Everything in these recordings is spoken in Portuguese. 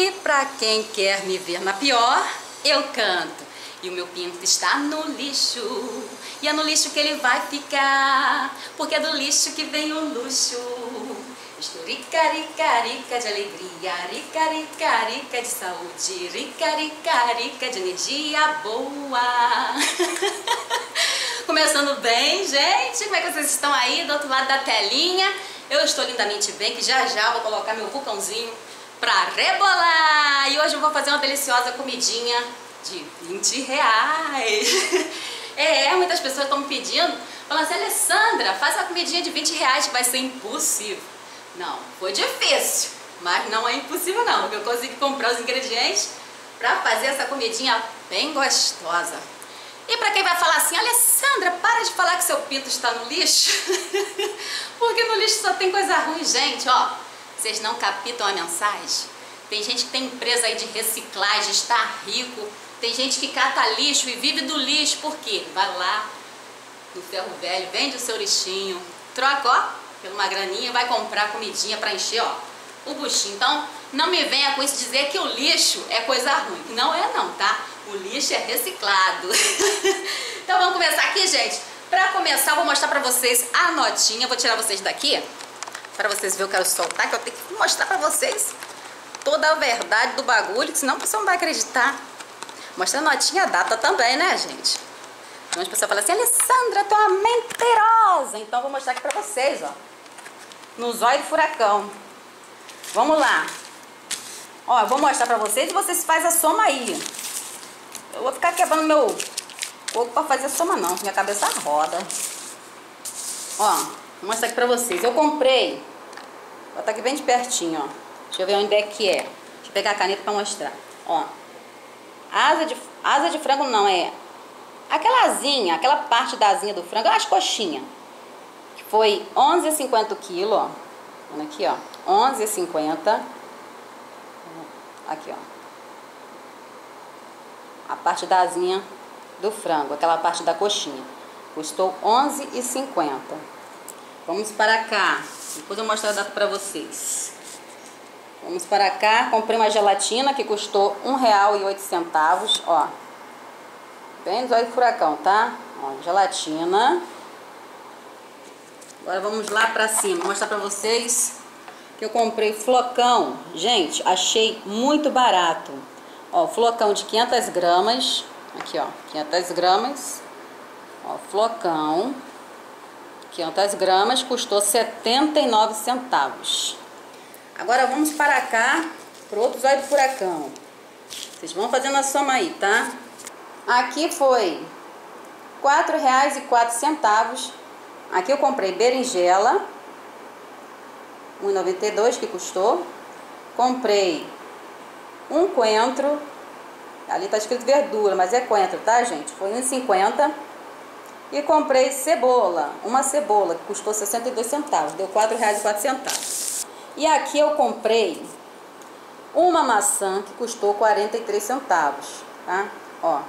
E pra quem quer me ver na pior, eu canto. E o meu pinto está no lixo. E é no lixo que ele vai ficar. Porque é do lixo que vem o luxo. Estou rica, rica, rica de alegria, rica, rica, rica de saúde, rica, rica, rica de energia boa. Começando bem, gente? Como é que vocês estão aí do outro lado da telinha? Eu estou lindamente bem, que já já vou colocar meu vulcãozinho pra rebolar. E hoje eu vou fazer uma deliciosa comidinha de 20 reais. É, muitas pessoas estão me pedindo, falando assim, Alessandra, faz uma comidinha de 20 reais vai ser impossível. Não, foi difícil, mas não é impossível não, porque eu consegui comprar os ingredientes para fazer essa comidinha bem gostosa. E para quem vai falar assim, Alessandra, para de falar que seu pinto está no lixo, porque no lixo só tem coisa ruim, gente, ó. Vocês não captam a mensagem? Tem gente que tem empresa aí de reciclagem, está rico, tem gente que cata lixo e vive do lixo, por quê? Vai lá no ferro velho, vende o seu lixinho, troca, ó, por uma graninha, vai comprar comidinha para encher, ó, o buchinho. Então, não me venha com isso dizer que o lixo é coisa ruim. Não é não, tá? O lixo é reciclado. então vamos começar aqui, gente. Para começar, eu vou mostrar para vocês a notinha. Vou tirar vocês daqui para vocês verem eu quero soltar, que eu tenho que mostrar para vocês toda a verdade do bagulho, que senão você não vai acreditar. Mostra a notinha data também, né, gente? Então as pessoas falam assim, Alessandra, tu é uma mentirosa. Então eu vou mostrar aqui pra vocês, ó. No zóio do furacão. Vamos lá. Ó, eu vou mostrar pra vocês e vocês fazem a soma aí. Eu vou ficar quebrando meu corpo pra fazer a soma não, minha cabeça roda. Ó, vou mostrar aqui pra vocês. Eu comprei, vou botar aqui bem de pertinho, ó. Deixa eu ver onde é que é. Deixa eu pegar a caneta pra mostrar. Ó, asa de, asa de frango não, é aquela asinha, aquela parte da asinha do frango, as coxinhas. Foi 11,50 quilo, ó. Olha aqui, ó. 11,50. Aqui, ó. A parte da asinha do frango, aquela parte da coxinha. Custou 11,50. Vamos para cá. Depois eu mostro a data para vocês. Vamos para cá. Comprei uma gelatina que custou R$ 1,08. Ó. Bem nos olhos do furacão, tá? Ó, gelatina. Agora vamos lá pra cima. Vou mostrar pra vocês que eu comprei flocão. Gente, achei muito barato. Ó, flocão de 500 gramas. Aqui, ó, 500 gramas. Ó, flocão. 500 gramas, custou 79 centavos. Agora vamos para cá, pro outro zóio do furacão. Vocês vão fazendo a soma aí, tá? Aqui foi R$ 4,04. Aqui eu comprei berinjela, 1,92 que custou. Comprei um coentro, ali tá escrito verdura, mas é coentro, tá, gente? Foi 1,50. E comprei cebola, uma cebola que custou 62 centavos, deu R$ 4,04. E aqui eu comprei uma maçã que custou 43 centavos, tá? Ó,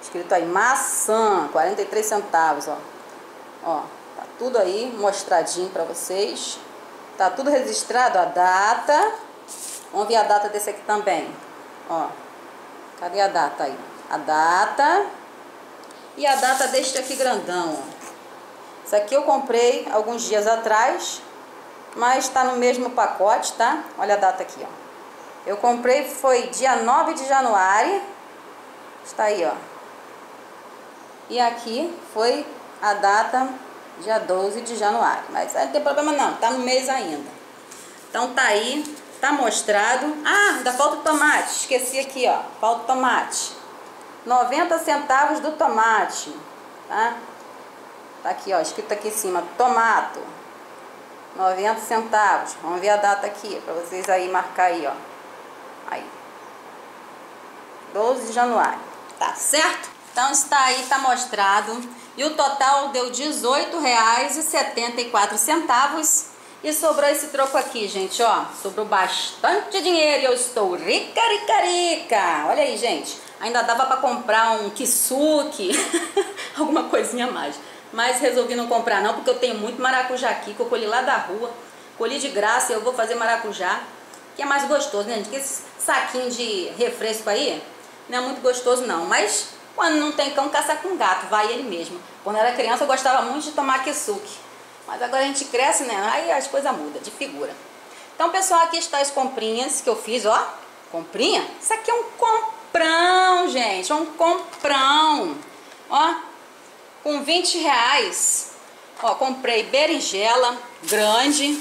Escrito aí, maçã, 43 centavos, ó. Ó, tá tudo aí mostradinho pra vocês. Tá tudo registrado, a data. Vamos ver a data desse aqui também. Ó, cadê a data aí? A data. E a data deste aqui grandão, ó. Isso aqui eu comprei alguns dias atrás, mas tá no mesmo pacote, tá? Olha a data aqui, ó. Eu comprei, foi dia 9 de januário. Está aí, ó. E aqui foi a data dia 12 de januário. Mas não tem problema não, tá no mês ainda. Então tá aí, tá mostrado. Ah, ainda falta o tomate, esqueci aqui, ó. Falta o tomate. 90 centavos do tomate, tá? Tá aqui, ó, escrito aqui em cima, tomato. 90 centavos. Vamos ver a data aqui, para vocês aí marcar aí, ó. Aí. 12 de januário. Tá certo? Então está aí, está mostrado. E o total deu R$ 18,74. E sobrou esse troco aqui, gente, ó. Sobrou bastante dinheiro e eu estou rica, rica, rica. Olha aí, gente. Ainda dava para comprar um kisuke, alguma coisinha a mais. Mas resolvi não comprar não, porque eu tenho muito maracujá aqui, que eu colhi lá da rua. Colhi de graça e eu vou fazer maracujá. que é mais gostoso, né, gente? Que esse saquinho de refresco aí não é muito gostoso, não. Mas quando não tem cão, caça com gato, vai ele mesmo. Quando era criança, eu gostava muito de tomar kisuke. Mas agora a gente cresce, né? Aí as coisas mudam de figura. Então, pessoal, aqui está as comprinhas que eu fiz, ó. Comprinha? Isso aqui é um comprão, gente. É um comprão. Ó, com 20 reais. Ó, comprei berinjela grande,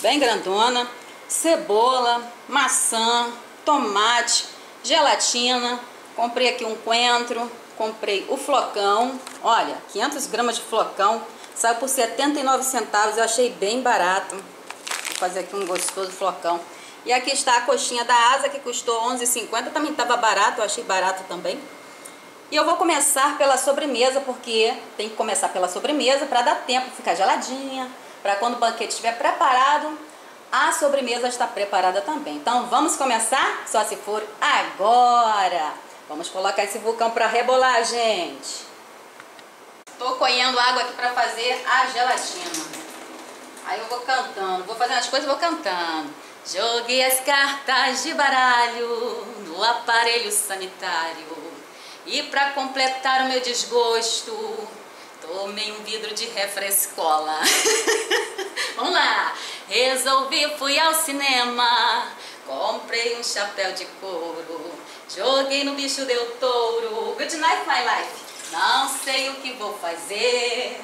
bem grandona, cebola, maçã, tomate, gelatina. Comprei aqui um coentro, comprei o flocão. Olha, 500 gramas de flocão. Saiu por 79 centavos, eu achei bem barato. Vou fazer aqui um gostoso flocão. E aqui está a coxinha da asa, que custou 11,50. Também estava barato, eu achei barato também. E eu vou começar pela sobremesa, porque tem que começar pela sobremesa para dar tempo, ficar geladinha, para quando o banquete estiver preparado, a sobremesa está preparada também. Então vamos começar? Só se for agora. Vamos colocar esse vulcão para rebolar, gente. Tô coendo água aqui para fazer a gelatina. Aí eu vou cantando, vou fazendo as coisas e vou cantando. Joguei as cartas de baralho no aparelho sanitário e para completar o meu desgosto tomei um vidro de refrescola. Vamos lá! Resolvi, fui ao cinema, comprei um chapéu de couro, joguei no bicho, deu touro. Good night, my life. Não sei o que vou fazer.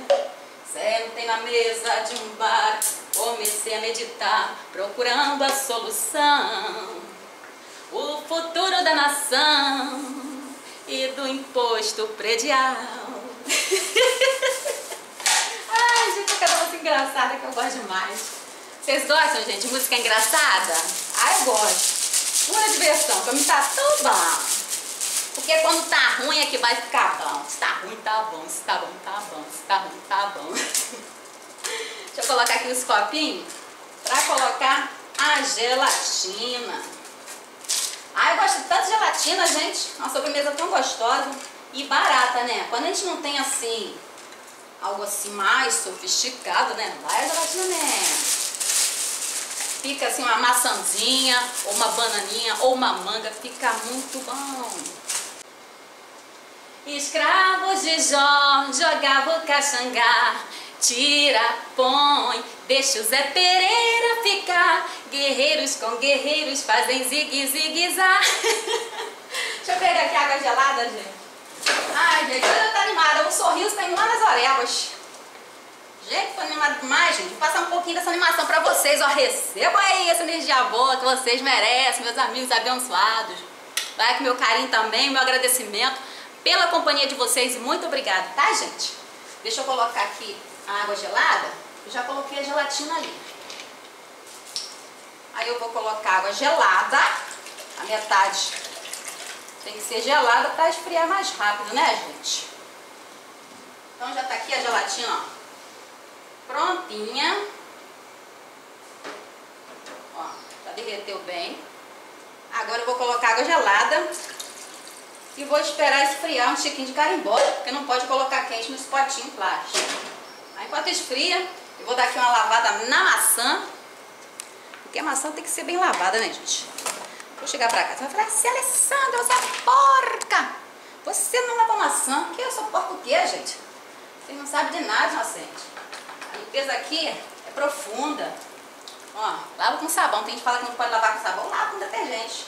Sentei na mesa de um bar, comecei a meditar, procurando a solução. O futuro da nação e do imposto predial. Ai, gente, cada música engraçada que eu gosto demais. Vocês gostam, gente, de música engraçada? Ah, eu gosto. Pura diversão, pra mim tá tudo bom. Porque quando tá ruim é que vai ficar bom. Se tá ruim, tá bom. Se tá bom, tá bom. Se tá ruim, tá bom. Deixa eu colocar aqui os copinhos pra colocar a gelatina. Ai, eu gosto tanto de gelatina, gente. Uma sobremesa tão gostosa e barata, né? Quando a gente não tem assim, algo assim mais sofisticado, né? Vai a gelatina mesmo. Fica assim uma maçãzinha, ou uma bananinha, ou uma manga, fica muito bom. Escravos de Jó jogavam caxangá, tira, põe, deixa o Zé Pereira ficar. Guerreiros com guerreiros fazem zigue-zigue-zá. Deixa eu pegar aqui água gelada, gente. Ai, gente, eu tô animada. O sorriso tá indo lá nas orelas. Gente, tô animada demais, gente. Vou passar um pouquinho dessa animação pra vocês. Ó, recebam aí essa energia boa que vocês merecem, meus amigos abençoados. Vai com meu carinho também, meu agradecimento pela companhia de vocês. Muito obrigada, tá, gente? Deixa eu colocar aqui a água gelada. Eu já coloquei a gelatina ali. Aí eu vou colocar água gelada, a metade tem que ser gelada para esfriar mais rápido, né, gente? Então já tá aqui a gelatina, ó, prontinha. Ó, já derreteu bem. Agora eu vou colocar água gelada e vou esperar esfriar um tiquinho de carimbó, porque não pode colocar quente nos potinhos plásticos. Enquanto esfria, eu vou dar aqui uma lavada na maçã, porque a maçã tem que ser bem lavada, né, gente? Vou chegar pra cá, você vai falar assim, Alessandra, você é porca! Você não lava maçã? Que eu sou porca o quê, gente? Vocês não sabem de nada, inocente. A limpeza aqui é profunda. Ó, lava com sabão. Tem gente que fala que não pode lavar com sabão, lava com detergente.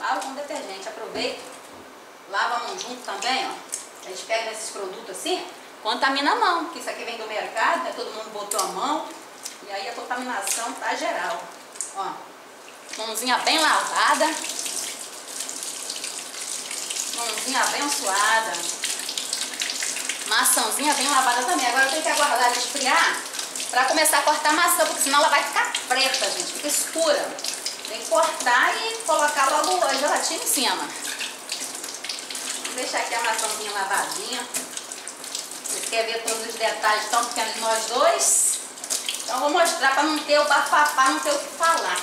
Lava com detergente, aproveita lava a mão junto também, ó. A gente pega esses produtos assim, contamina a mão, porque isso aqui vem do mercado, né? todo mundo botou a mão, e aí a contaminação tá geral. Ó, mãozinha bem lavada, mãozinha abençoada, maçãzinha bem lavada também. Agora eu tenho que aguardar ela esfriar para começar a cortar a maçã, porque senão ela vai ficar preta, gente, fica escura. Tem que cortar e colocar logo a gelatina em cima. Vou deixar aqui a maçãzinha lavadinha. Vocês querem ver todos os detalhes tão pequenos de nós dois? Então vou mostrar para não ter o bafafá, não ter o que falar.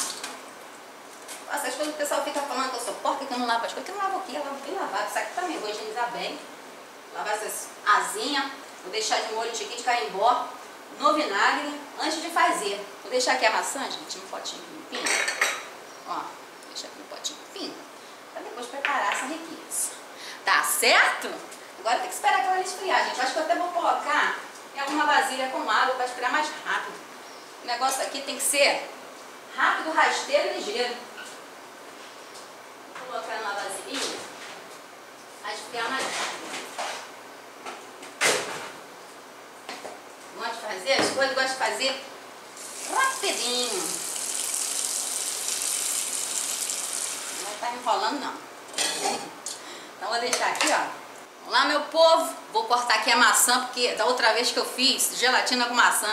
Essas coisas o pessoal fica falando que eu sou porca, que eu não lavo as coisas. Que eu lavo aqui, eu lavo bem lavado. Isso aqui também, vou higienizar bem. Lavar essas asinhas. Vou deixar de molho um tiquinho de carimbó no vinagre antes de fazer. Vou deixar aqui a maçã, gente, um potinho limpinho. Ó, deixa aqui no potinho fino, pra depois preparar essa riqueza. Tá certo? Agora tem que esperar aquela esfriar, gente. Acho que eu até vou colocar em alguma vasilha com água para esfriar mais rápido. O negócio aqui tem que ser rápido, rasteiro e ligeiro. Vou colocar numa vasilhinha para esfriar mais rápido. Gosto de fazer as coisas, gosto de fazer rapidinho. Não vai estar enrolando não. Então vou deixar aqui, ó. Vamos lá, meu povo. Vou cortar aqui a maçã, porque da outra vez que eu fiz gelatina com maçã,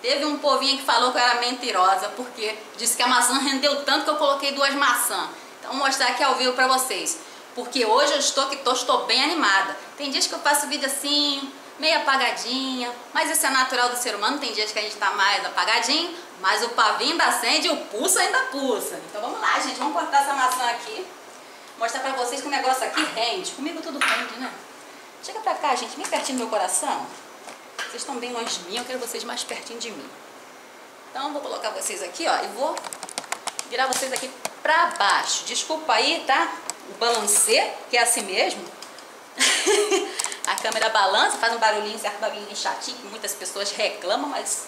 teve um povinho que falou que eu era mentirosa, porque disse que a maçã rendeu tanto que eu coloquei duas maçãs. Então vou mostrar aqui ao vivo pra vocês. Porque hoje eu estou que tô, estou bem animada. Tem dias que eu faço vídeo assim, meio apagadinha, mas isso é natural do ser humano, tem dias que a gente tá mais apagadinho, mas o pavinho ainda acende e o pulso ainda pulsa. Então vamos lá, gente, vamos cortar essa maçã aqui, mostrar pra vocês que o negócio aqui rende. Comigo tudo rende, né? Chega pra cá, gente, bem pertinho do meu coração. Vocês estão bem longe de mim, eu quero vocês mais pertinho de mim. Então vou colocar vocês aqui, ó, e vou virar vocês aqui pra baixo. Desculpa aí, tá? O balancê, que é assim mesmo. a câmera balança, faz um barulhinho, certo barulhinho chatinho, que muitas pessoas reclamam, mas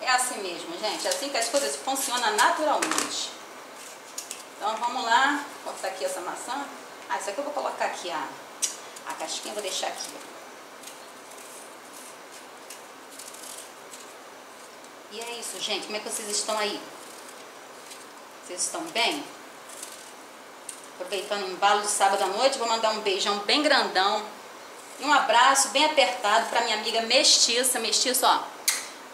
é assim mesmo, gente. É assim que as coisas funcionam naturalmente. Então vamos lá, vou cortar aqui essa maçã. Ah, isso aqui eu vou colocar aqui a, a casquinha, vou deixar aqui. E é isso, gente. Como é que vocês estão aí? Vocês estão bem? Aproveitando o embalo de sábado à noite, vou mandar um beijão bem grandão e um abraço bem apertado para minha amiga Mestiça. Mestiça, ó,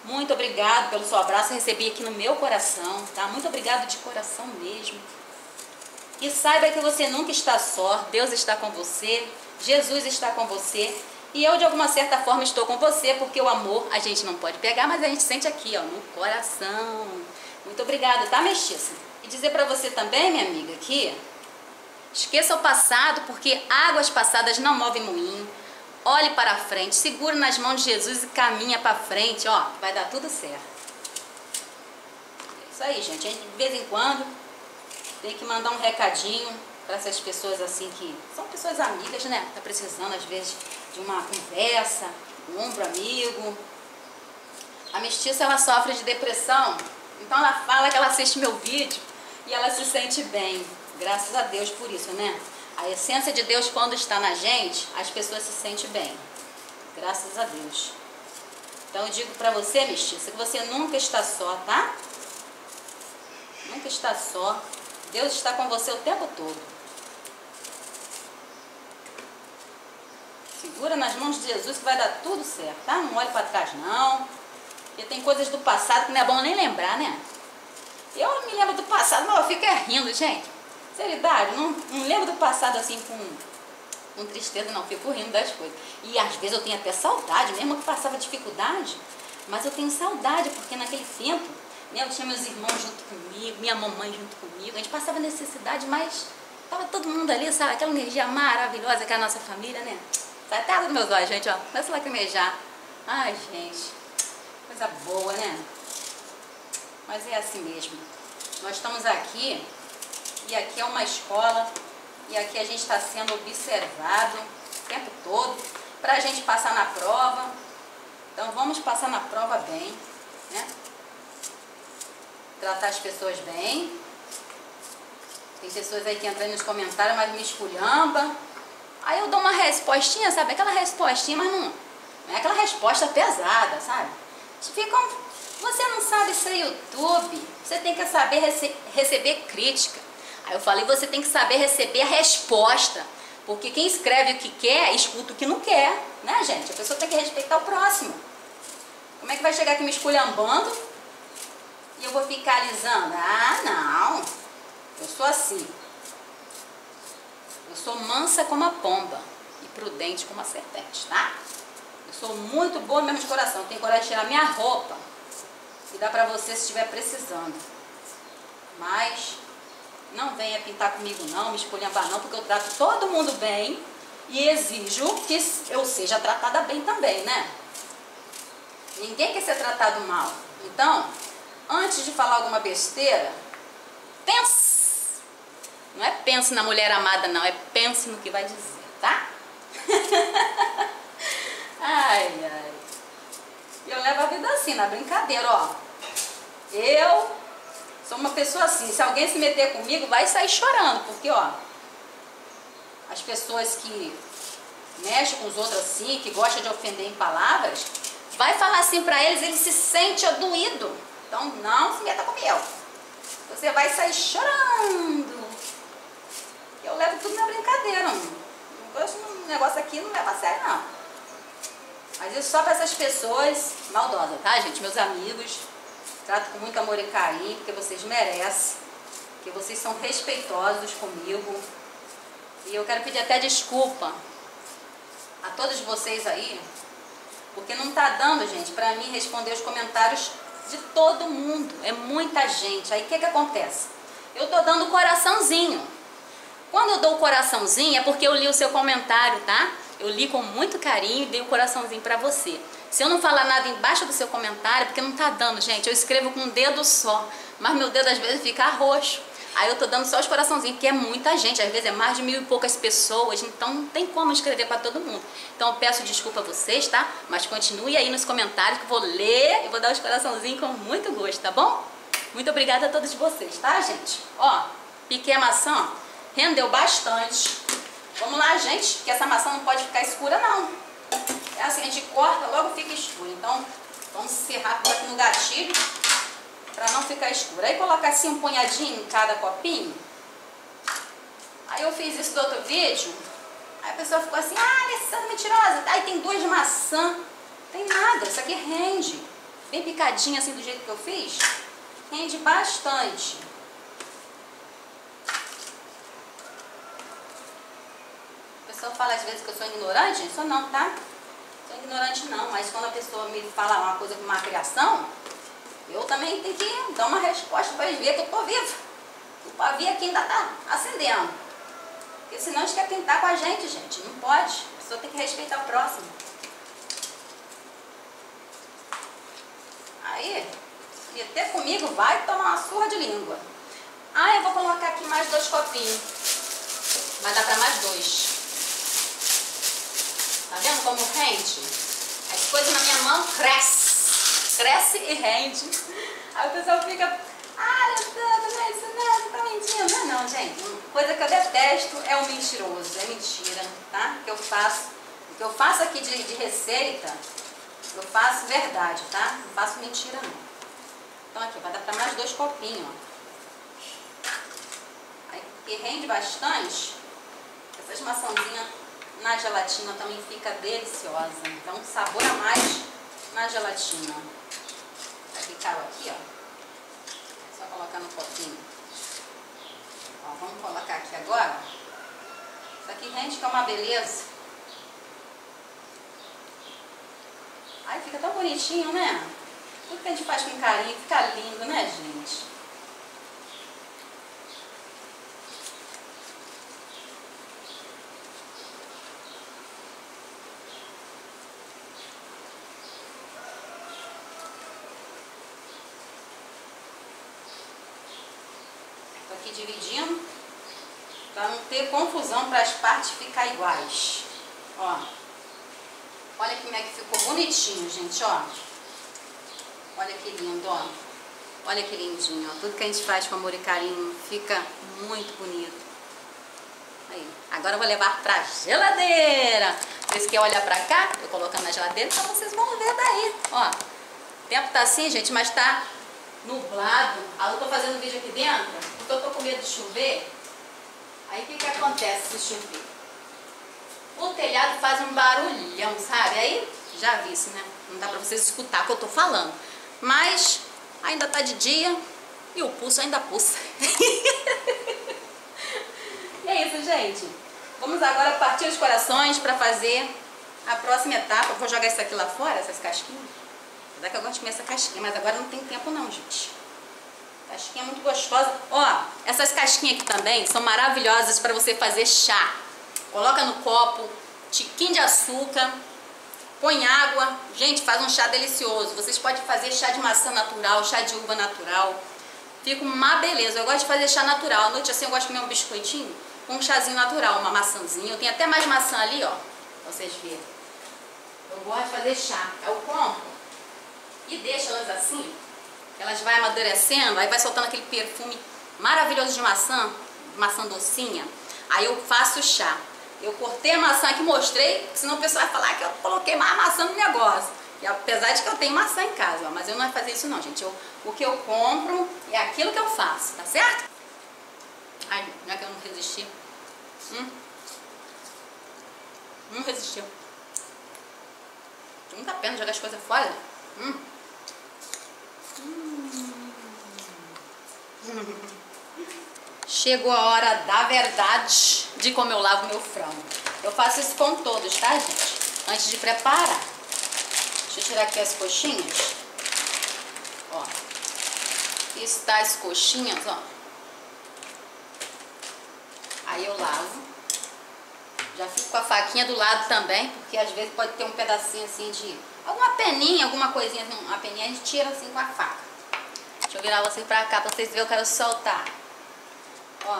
muito obrigado pelo seu abraço, recebi aqui no meu coração, tá? Muito obrigado de coração mesmo. E saiba que você nunca está só, Deus está com você, Jesus está com você. E eu, de alguma certa forma, estou com você, porque o amor a gente não pode pegar, mas a gente sente aqui, ó, no coração. Muito obrigada, tá, Mestiça? E dizer para você também, minha amiga, que esqueça o passado, porque águas passadas não movem moinho. Olhe para frente, segura nas mãos de Jesus e caminha para frente, ó, vai dar tudo certo. É isso aí, gente, de vez em quando, tem que mandar um recadinho para essas pessoas assim que são pessoas amigas, né? Tá precisando, às vezes, de uma conversa, um ombro amigo. A mestiça, ela sofre de depressão, então ela fala que ela assiste meu vídeo e ela se sente bem. Graças a Deus por isso, né? A essência de Deus, quando está na gente, as pessoas se sentem bem. Graças a Deus. Então eu digo para você, mestiça, que você nunca está só, tá? Nunca está só. Deus está com você o tempo todo. Segura nas mãos de Jesus que vai dar tudo certo, tá? Não olhe para trás, não. Porque tem coisas do passado que não é bom nem lembrar, né? Eu me lembro do passado, mas eu fico é rindo, gente. Seriedade, não, não lembro do passado assim com, com tristeza, não. Fico rindo das coisas. E às vezes eu tenho até saudade, mesmo que passava dificuldade. Mas eu tenho saudade, porque naquele tempo né, eu tinha meus irmãos junto comigo, minha mamãe junto comigo. A gente passava necessidade, mas tava todo mundo ali, sabe? Aquela energia maravilhosa que é a nossa família, né? Sai até água meus olhos, gente, ó. Começa a lacrimejar. Ai, gente. Coisa boa, né? Mas é assim mesmo. Nós estamos aqui e aqui é uma escola e aqui a gente está sendo observado o tempo todo para a gente passar na prova. Então vamos passar na prova bem, né? Tratar as pessoas bem. Tem pessoas aí que entram nos comentários, mas me esculhamba. Aí eu dou uma respostinha, sabe? Aquela respostinha, mas não, não é aquela resposta pesada, sabe? Ficam, você não sabe ser YouTube, você tem que saber rece receber crítica. Aí eu falei, você tem que saber receber a resposta. Porque quem escreve o que quer, escuta o que não quer, né, gente? A pessoa tem que respeitar o próximo. Como é que vai chegar aqui me esculhambando e eu vou ficar alisando? Ah, não. Eu sou assim. Eu sou mansa como a pomba e prudente como a serpente, tá? Eu sou muito boa mesmo de coração. Tenho coragem de tirar minha roupa e dar pra você se estiver precisando. Mas não venha pintar comigo não, me esculhambar não, porque eu trato todo mundo bem e exijo que eu seja tratada bem também, né? Ninguém quer ser tratado mal. Então, antes de falar alguma besteira, pense Não é pense na mulher amada, não. É pense no que vai dizer, tá? ai, ai. Eu levo a vida assim, na brincadeira, ó. Eu sou uma pessoa assim. Se alguém se meter comigo, vai sair chorando. Porque, ó, as pessoas que mexem com os outros assim, que gostam de ofender em palavras, vai falar assim pra eles, ele se sente doído. Então, não se meta comigo. Você vai sair chorando. Eu levo tudo na brincadeira. Não gosto um negócio aqui, não leva a sério, não. Mas isso só para essas pessoas maldosas, tá, gente? Meus amigos, trato com muito amor e carinho, porque vocês merecem. Porque vocês são respeitosos comigo. E eu quero pedir até desculpa a todos vocês aí, porque não tá dando, gente, para mim responder os comentários de todo mundo. É muita gente. Aí o que que acontece? Eu tô dando coraçãozinho. Quando eu dou o coraçãozinho é porque eu li o seu comentário, tá? Eu li com muito carinho e dei o coraçãozinho para você. Se eu não falar nada embaixo do seu comentário, porque não tá dando, gente. Eu escrevo com um dedo só, mas meu dedo às vezes fica roxo. Aí eu tô dando só os coraçãozinhos, porque é muita gente, às vezes é mais de mil e poucas pessoas, então não tem como escrever para todo mundo. Então eu peço desculpa a vocês, tá? Mas continue aí nos comentários que eu vou ler e vou dar os coraçãozinhos com muito gosto, tá bom? Muito obrigada a todos vocês, tá, gente? Ó, piquei a maçã, rendeu bastante. Vamos lá, gente, que essa maçã não pode ficar escura, não. É assim, a gente corta, logo fica escura. Então, vamos ser rápido aqui no gatilho para não ficar escuro. Aí coloca assim um punhadinho em cada copinho. Aí eu fiz isso do outro vídeo, aí a pessoa ficou assim, ah, Alessandra mentirosa, aí tem duas de maçã. Tem nada, isso aqui rende. Bem picadinho assim do jeito que eu fiz, rende bastante. A pessoa fala às vezes que eu sou ignorante, sou não, tá? Sou ignorante não, mas quando a pessoa me fala uma coisa com uma criação, eu também tenho que dar uma resposta para eles verem que eu estou vivo. O pavio aqui ainda está acendendo. Porque senão eles querem pintar com a gente, gente. Não pode. A pessoa tem que respeitar o próximo. Aí, até comigo vai tomar uma surra de língua. Ah, eu vou colocar aqui mais dois copinhos. Vai dar para mais dois. Tá vendo como rende? As coisas na minha mão crescem cresce e rende. Aí o pessoal fica, ah, Alessandra, não é isso não, tá mentindo. Não é não, gente. Coisa que eu detesto é o mentiroso, é mentira, tá? Que eu faço, que eu faço aqui de, de receita, eu faço verdade, tá? Não faço mentira não. Então aqui, vai dar pra mais dois copinhos, ó. Aí, que rende bastante, essas maçãzinhas na gelatina também fica deliciosa. Então, sabor a mais na gelatina cacau aqui, ó. Só colocar no copinho. Ó, vamos colocar aqui agora. Isso aqui rende que é uma beleza. Aí fica tão bonitinho, né? Tudo que a gente faz com carinho fica lindo, né, gente? aqui dividindo, para não ter confusão, para as partes ficar iguais. Ó, olha como é que ficou bonitinho, gente, ó. Olha que lindo, ó. Olha que lindinho, ó. Tudo que a gente faz com amor e carinho fica muito bonito. Aí, agora eu vou levar pra geladeira. Vocês querem olhar pra cá? Eu colocando na geladeira, então vocês vão ver daí. Ó, o tempo tá assim, gente, mas tá nublado. Ah, eu tô fazendo vídeo aqui dentro porque eu tô com medo de chover, aí o que que acontece se chover? O telhado faz um barulhão, sabe? Aí já vi isso, né? Não dá pra vocês escutar o que eu tô falando. Mas ainda tá de dia e o pulso ainda pulsa. e é isso, gente. Vamos agora partir os corações para fazer a próxima etapa. Vou jogar isso aqui lá fora, essas casquinhas. Apesar que eu gosto de comer essa casquinha, mas agora não tem tempo não, gente. Casquinha muito gostosa. Ó, essas casquinhas aqui também são maravilhosas para você fazer chá. Coloca no copo, tiquinho de açúcar, põe água. Gente, faz um chá delicioso. Vocês podem fazer chá de maçã natural, chá de uva natural. Fica uma beleza. Eu gosto de fazer chá natural. À noite assim eu gosto de comer um biscoitinho com um chazinho natural, uma maçãzinha. Eu tenho até mais maçã ali, ó. Pra vocês verem. Eu gosto de fazer chá. Eu compro e deixo elas assim. Elas vai amadurecendo, aí vai soltando aquele perfume maravilhoso de maçã, maçã docinha. Aí eu faço chá. Eu cortei a maçã aqui, mostrei, senão o pessoal vai falar que eu coloquei mais maçã no negócio. E apesar de que eu tenho maçã em casa, ó, mas eu não vou fazer isso não, gente. Eu, o que eu compro é aquilo que eu faço, tá certo? Ai, não é que eu não resisti. Hum? Não resistiu. Muita pena jogar as coisas fora. Hum. Hum. Chegou a hora da verdade de como eu lavo meu frango. Eu faço isso com todos, tá, gente? Antes de preparar. Deixa eu tirar aqui as coxinhas. Ó. Está as coxinhas, ó. Aí eu lavo. Já fico com a faquinha do lado também, porque às vezes pode ter um pedacinho assim de... Alguma peninha, alguma coisinha, uma peninha a gente tira assim com a faca. Deixa eu virar vocês pra cá pra vocês verem, eu quero soltar. Ó,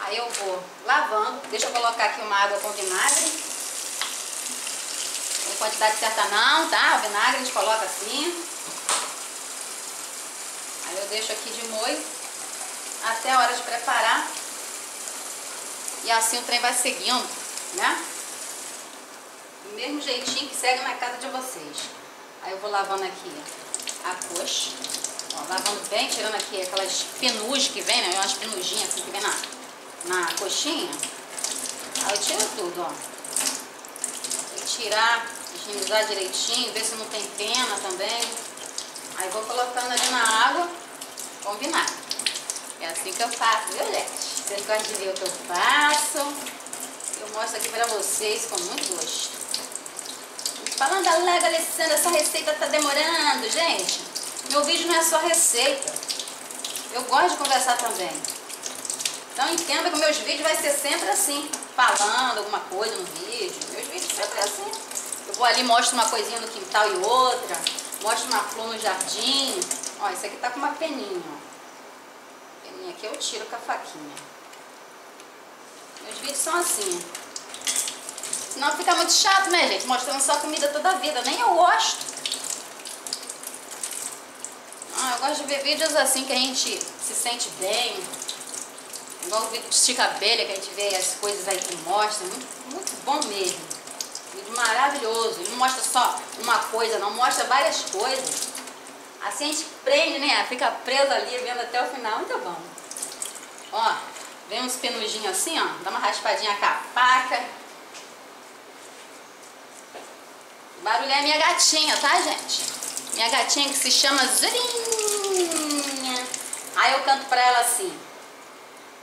aí eu vou lavando. Deixa eu colocar aqui uma água com vinagre. Tem quantidade certa não, tá? O vinagre a gente coloca assim. Aí eu deixo aqui de molho até a hora de preparar. E assim o trem vai seguindo, né? Mesmo jeitinho que segue na casa de vocês. Aí eu vou lavando aqui a coxa. Ó, lavando bem, tirando aqui aquelas penugem que vem, né? Umas penuginhas assim que vem na, na coxinha. Aí eu tiro tudo, ó. Vou tirar, higienizar direitinho, ver se não tem pena também. Aí vou colocando ali na água com vinagre. É assim que eu faço, viu, gente? Vocês gostam de ver o que eu faço? Eu mostro aqui pra vocês com muito gosto. Falando alega, Alessandra, essa receita tá demorando, gente. Meu vídeo não é só receita. Eu gosto de conversar também. Então entenda que meus vídeos vai ser sempre assim, falando alguma coisa no vídeo. Meus vídeos sempre é assim. Eu vou ali, mostro uma coisinha no quintal e outra. Mostro uma flor no jardim. Ó, esse aqui tá com uma peninha, ó. Peninha aqui eu tiro com a faquinha. Meus vídeos são assim. Senão fica muito chato, né, gente? Mostrando só comida toda a vida. Nem eu gosto. Ah, eu gosto de ver vídeos assim que a gente se sente bem. Igual o vídeo de Estica Abelha, que a gente vê as coisas aí que mostra. Muito, muito bom mesmo. Vídeo maravilhoso. Não mostra só uma coisa, não. Mostra várias coisas. Assim a gente prende, né? Fica preso ali, vendo até o final. Muito bom. Ó, vem uns penujinhos assim, ó. Dá uma raspadinha com a faca. O barulho é minha gatinha, tá, gente? Minha gatinha que se chama Zulinha. Aí eu canto pra ela assim.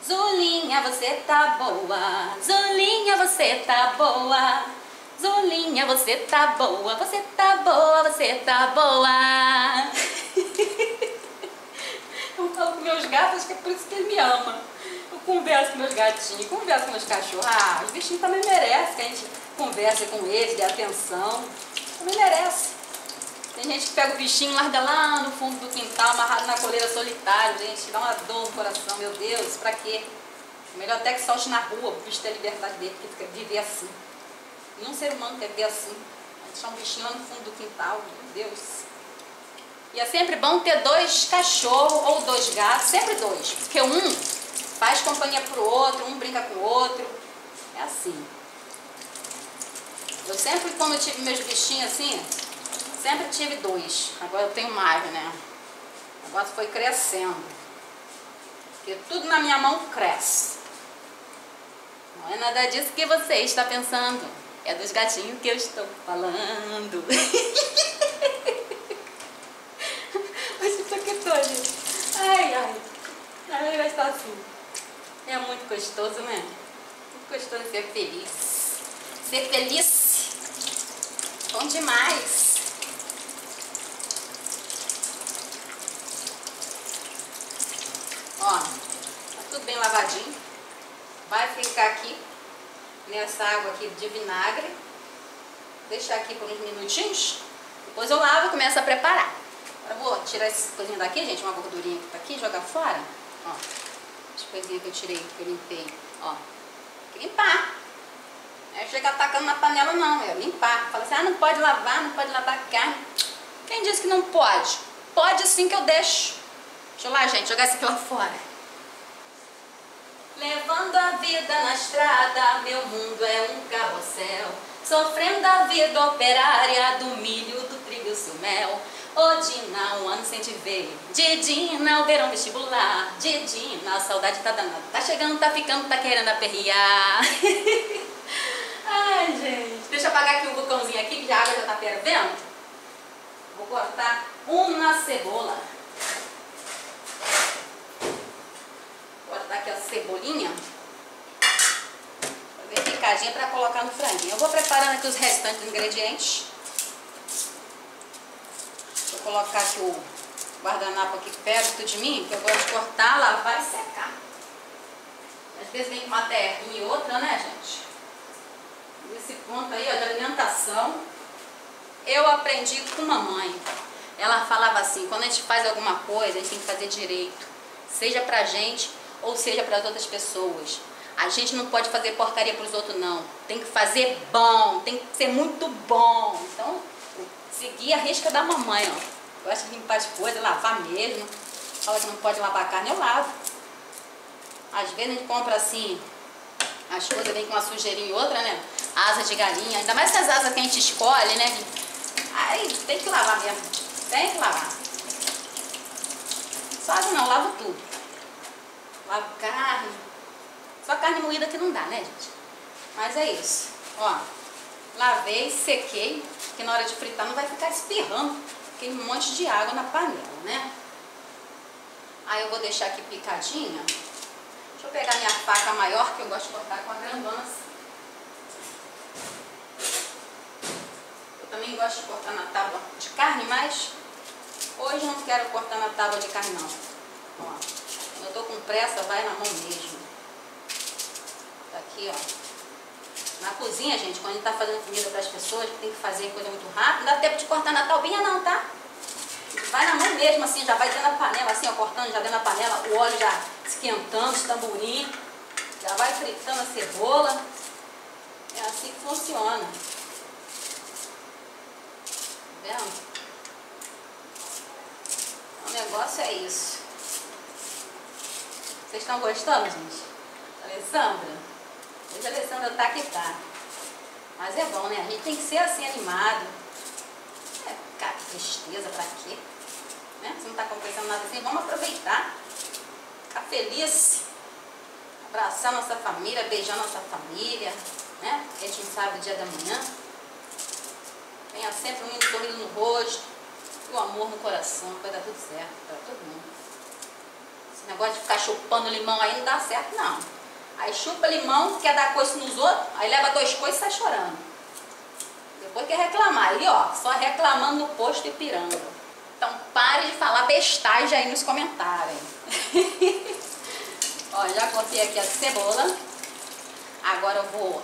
Zulinha, você tá boa. Zulinha, você tá boa. Zulinha, você tá boa. Você tá boa, você tá boa. eu falo com meus gatos, que é por isso que ele me ama. Eu converso com meus gatinhos, converso com meus cachorros. Ah, os bichinhos também merecem que a gente converse com eles, dê atenção. Também merece. Tem gente que pega o bichinho, larga lá no fundo do quintal, amarrado na coleira solitário, gente, dá uma dor no coração, meu Deus, pra quê? Melhor até que solte na rua, o bicho ter a liberdade dele, porque viver assim. Nenhum ser humano quer viver assim. Deixar um bichinho lá no fundo do quintal, meu Deus. E é sempre bom ter dois cachorros ou dois gatos, sempre dois, porque um faz companhia pro outro, um brinca com o outro. É assim. Eu sempre, quando eu tive meus bichinhos assim, Sempre tive dois, agora eu tenho mais, né? Negócio foi crescendo. Porque tudo na minha mão cresce. Não é nada disso que você está pensando. É dos gatinhos que eu estou falando. Mas isso aqui todo. Ai, ai. Ai, vai estar assim. É muito gostoso, né? Muito gostoso ser feliz. Ser feliz. Bom demais. Ó, tá tudo bem lavadinho. Vai ficar aqui nessa água aqui de vinagre. Deixar aqui por uns minutinhos. Depois eu lavo e começo a preparar. Agora vou tirar essa coisinha daqui, gente, uma gordurinha que tá aqui, jogar fora. Ó, as coisinhas que eu tirei, que eu limpei. Ó, limpar. Não é chegar atacando na panela não, é limpar. Fala assim, ah, não pode lavar, não pode lavar carne. Quem disse que não pode? Pode sim que eu deixo. Deixa eu lá, gente, jogar isso aqui lá fora. Levando a vida na estrada, meu mundo é um carrossel. Sofrendo a vida operária do milho, do trigo e o seu mel. Ô Dina, um ano sem te ver. Didina, o verão vestibular. Didina, a saudade tá danada. Tá chegando, tá ficando, tá querendo aperrear. Ai, gente. Deixa eu apagar aqui um vulcãozinho aqui, que a água já tá fervendo. Vou cortar uma cebola. Vou cortar aqui a cebolinha. Bem picadinha para colocar no franguinho. Eu vou preparando aqui os restantes ingredientes. Vou colocar aqui o guardanapo aqui perto de mim, que eu gosto de cortar, lavar e secar. Às vezes vem com uma terrinha e outra, né, gente? Nesse ponto aí, ó, de alimentação, eu aprendi com mamãe. Ela falava assim, quando a gente faz alguma coisa, a gente tem que fazer direito. Seja pra gente ou seja para as outras pessoas. A gente não pode fazer porcaria para os outros, não. Tem que fazer bom, tem que ser muito bom. Então, seguir a risca da mamãe, ó. Gosta de limpar as coisas, lavar mesmo. Fala que não pode lavar carne, eu lavo. Às vezes a gente compra assim, as coisas vêm com uma sujeirinha e outra, né? Asa de galinha, ainda mais essas asas que a gente escolhe, né? Aí tem que lavar mesmo. Tem que lavar. Só asa não, lavo tudo. Lavo carne. Só carne moída que não dá, né, gente? Mas é isso. Ó, lavei, sequei, que na hora de fritar não vai ficar espirrando, um monte de água na panela, né? Aí eu vou deixar aqui picadinha. Deixa eu pegar minha faca maior, que eu gosto de cortar com a grandona assim. Eu também gosto de cortar na tábua de carne, mas hoje não quero cortar na tábua de carne não. Ó, eu tô com pressa, vai na mão mesmo. Tá aqui, ó. Na cozinha, gente, quando a gente tá fazendo comida para as pessoas, tem que fazer coisa muito rápida, não dá tempo de cortar na talbinha não, tá? Vai na mão mesmo, assim, já vai dentro da panela, assim, ó, cortando já dentro da panela, o óleo já esquentando, os tamborim, já vai fritando a cebola. É assim que funciona. Vendo? O negócio é isso. Vocês estão gostando, gente? Alessandra? Hoje a Alessandra tá que tá. Mas é bom, né? A gente tem que ser assim animado. É, cara, que tristeza, pra quê? Né? Não tá compensando nada assim, vamos aproveitar. Ficar feliz. Abraçar nossa família, beijar nossa família. Né? A gente não sabe o dia da manhã. Tenha sempre um sorriso no rosto. E o amor no coração. Vai dar tudo certo para todo mundo. Esse negócio de ficar chupando limão aí não dá certo, não. Aí chupa limão, quer dar coice nos outros, aí leva dois coices e sai chorando. Depois quer reclamar. Aí, ó, só reclamando no posto e pirando. Então pare de falar bestagem aí nos comentários. ó, já cortei aqui a cebola. Agora eu vou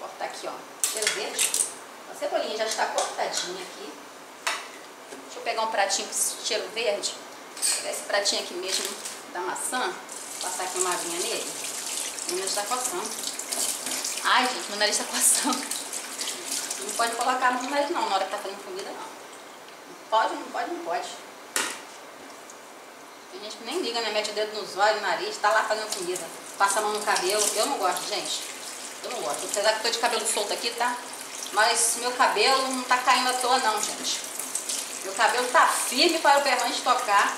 cortar aqui, ó, cheiro verde. A cebolinha já está cortadinha aqui. Deixa eu pegar um pratinho com cheiro verde. Pegar esse pratinho aqui mesmo da maçã. Passar aqui uma aguinha nele. Meu nariz está coçando. Ai, gente, meu nariz está coçando. Não pode colocar no nariz não, na hora que tá fazendo comida não. Não pode, não pode, não pode. Tem gente que nem liga, né? Mete o dedo nos olhos, no nariz, tá lá fazendo comida. Passa a mão no cabelo. Eu não gosto, gente. Eu não gosto. Apesar que eu tô de cabelo solto aqui, tá? Mas meu cabelo não tá caindo à toa não, gente. Meu cabelo tá firme para o berrante tocar.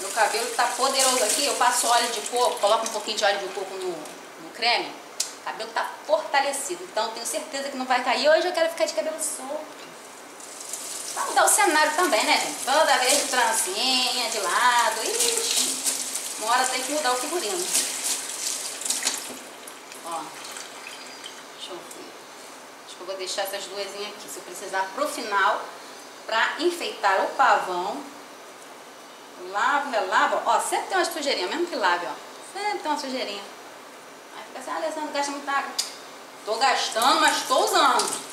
Meu cabelo está poderoso aqui, eu passo óleo de coco, coloco um pouquinho de óleo de coco no, no creme, o cabelo está fortalecido. Então tenho certeza que não vai cair. Hoje eu quero ficar de cabelo solto. Pra mudar o cenário também, né, gente? Toda vez de trancinha, de lado. Ixi, uma hora tem que mudar o figurino. Ó, deixa eu ver. Acho que eu vou deixar essas duas aqui. Se eu precisar pro final, para enfeitar o pavão, Lavo, relavo, ó, sempre tem uma sujeirinha, mesmo que lave, ó. Sempre tem uma sujeirinha. Aí fica assim, ah, Alessandro, gasta muita água. Tô gastando, mas tô usando.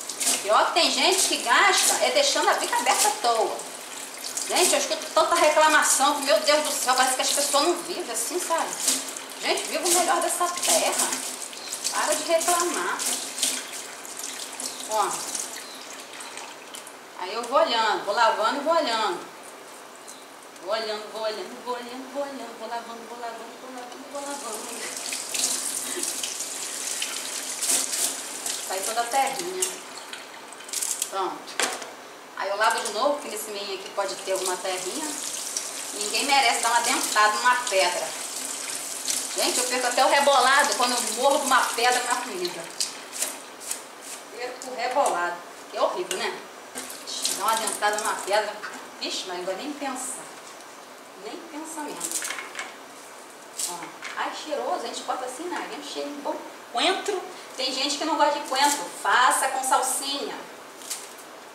Pior que tem gente que gasta é deixando a bica aberta à toa. Gente, eu escuto tanta reclamação que, meu Deus do céu, parece que as pessoas não vivem assim, sabe? Gente, viva o melhor dessa terra. Para de reclamar. Ó. Aí eu vou olhando, vou lavando e vou olhando. Vou olhando, vou olhando, vou olhando, vou olhando, vou lavando, vou lavando, vou lavando, vou lavando. Sai toda a terrinha. Pronto. Aí eu lavo de novo, porque nesse meio aqui pode ter alguma terrinha. Ninguém merece dar uma dentada numa pedra. Gente, eu perco até o rebolado quando eu morro uma pedra na comida. Perco rebolado. É horrível, né? Dar uma dentada numa pedra. Vixe, mas não nem pensar. Nem pensamento. Ó. Ai, cheiroso. A gente bota assim na água. Um cheirinho bom. Coentro. Tem gente que não gosta de coentro. Faça com salsinha.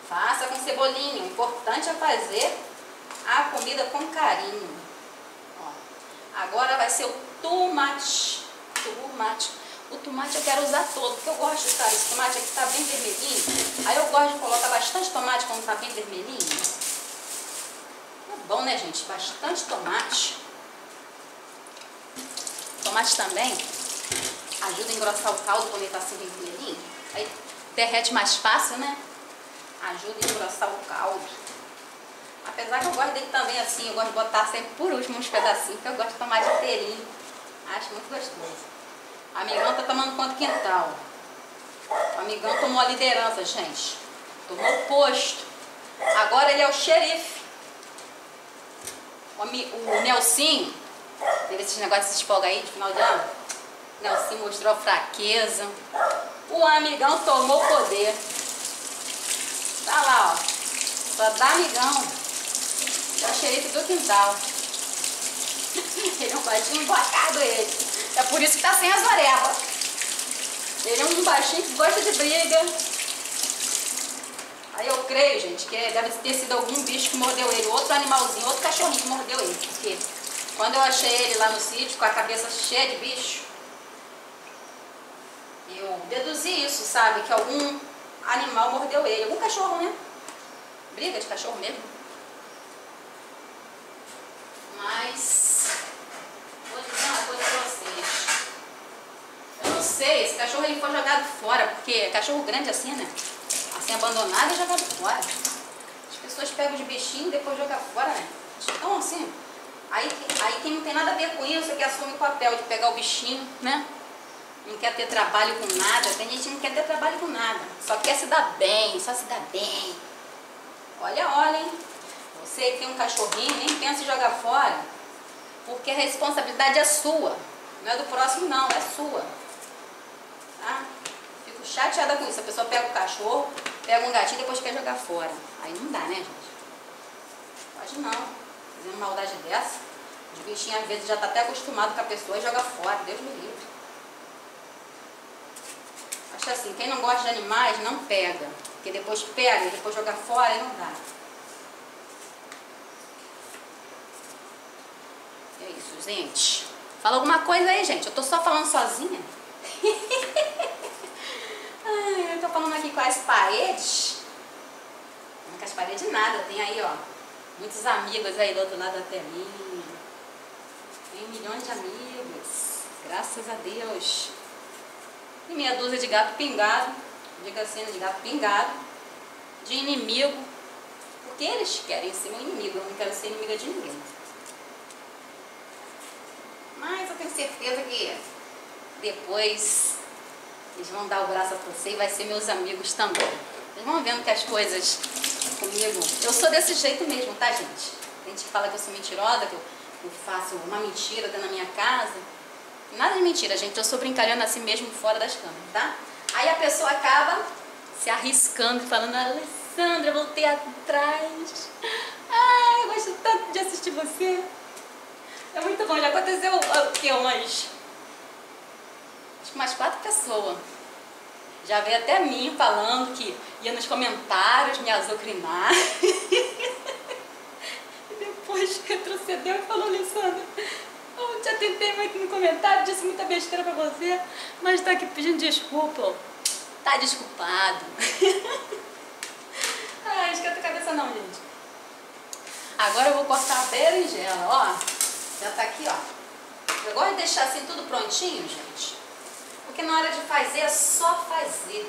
Faça com cebolinha. O importante é fazer a comida com carinho. Ó. Agora vai ser o tomate. Tomate. O tomate eu quero usar todo, porque eu gosto de usar esse tomate aqui está bem vermelhinho. Aí eu gosto de colocar bastante tomate quando está bem vermelhinho. É bom, né, gente? Bastante tomate. Tomate também ajuda a engrossar o caldo quando ele está assim bem vermelhinho. Aí derrete mais fácil, né? Ajuda a engrossar o caldo. Apesar que eu gosto dele também assim, eu gosto de botar sempre por último uns pedacinhos, porque eu gosto de tomate inteirinho. Acho muito gostoso. O amigão tá tomando conta do quintal. O amigão tomou a liderança, gente. Tomou o posto. Agora ele é o xerife. O, o Nelsinho, teve esses negócios de folga aí de final de ano. O Nelsinho mostrou fraqueza. O amigão tomou poder. Tá lá, ó. Só dá amigão. É o xerife do quintal. Ele é um baixinho embocado ele. É por isso que tá sem as orebas. Ele é um baixinho que gosta de briga. Aí eu creio, gente, que deve ter sido algum bicho que mordeu ele, outro animalzinho, outro cachorrinho que mordeu ele. Porque quando eu achei ele lá no sítio com a cabeça cheia de bicho, eu deduzi isso, sabe? Que algum animal mordeu ele. Algum cachorro, né? Briga de cachorro mesmo. Mas, vou dizer uma coisa pra vocês. Não sei, esse cachorro ele foi jogado fora, porque cachorro grande assim, né? Assim, abandonado e jogado fora. As pessoas pegam de bichinho e depois jogam fora, né? Então, assim, aí, aí quem não tem nada a ver com isso é que assume o papel de pegar o bichinho, né? Não quer ter trabalho com nada. Tem gente que não quer ter trabalho com nada. Só quer se dar bem, só se dar bem. Olha, olha, hein? Você que tem um cachorrinho, nem pensa em jogar fora, porque a responsabilidade é sua. Não é do próximo, não, é sua. Tá? Fico chateada com isso. A pessoa pega o cachorro, pega um gatinho e depois quer jogar fora. Aí não dá, né, gente? Pode não. Fazer uma maldade dessa. Os bichinhos às vezes já tá até acostumado com a pessoa e joga fora. Deus me livre. Acho assim, quem não gosta de animais, não pega. Porque depois pega e depois joga fora e não dá. É isso, gente. Fala alguma coisa aí, gente. Eu tô só falando sozinha. Ai, eu tô falando aqui com as paredes. Não com as paredes nada. Tem aí, ó, muitos amigos aí do outro lado da telinha. Tem milhões de amigos. Graças a Deus. E meia dúzia de gato pingado. Diga assim, de gato pingado. De inimigo. Porque eles querem ser meu inimigo. Eu não quero ser inimiga de ninguém. Mas eu tenho certeza que depois eles vão dar o braço a você e vai ser meus amigos também. Vocês vão vendo que as coisas comigo... Eu sou desse jeito mesmo, tá, gente? A gente fala que eu sou mentirosa, que eu, faço uma mentira dentro da minha casa. Nada de mentira, gente. Eu sou brincalhando assim mesmo fora das câmeras, tá? Aí a pessoa acaba se arriscando e falando, Alessandra, voltei atrás. Ai, eu gosto tanto de assistir você. É muito bom, já aconteceu o que? Umas. Acho que umas quatro pessoas. Já veio até mim falando que ia nos comentários me azucrinar. e depois retrocedeu e falou, Alessandra, eu já tentei muito no comentário, disse muita besteira pra você, mas tá aqui pedindo desculpa. Tá desculpado. Ai, esquenta a cabeça não, gente. Agora eu vou cortar a berinjela, ó. Já tá aqui, ó. Eu gosto de deixar assim tudo prontinho, gente. Porque na hora de fazer é só fazer.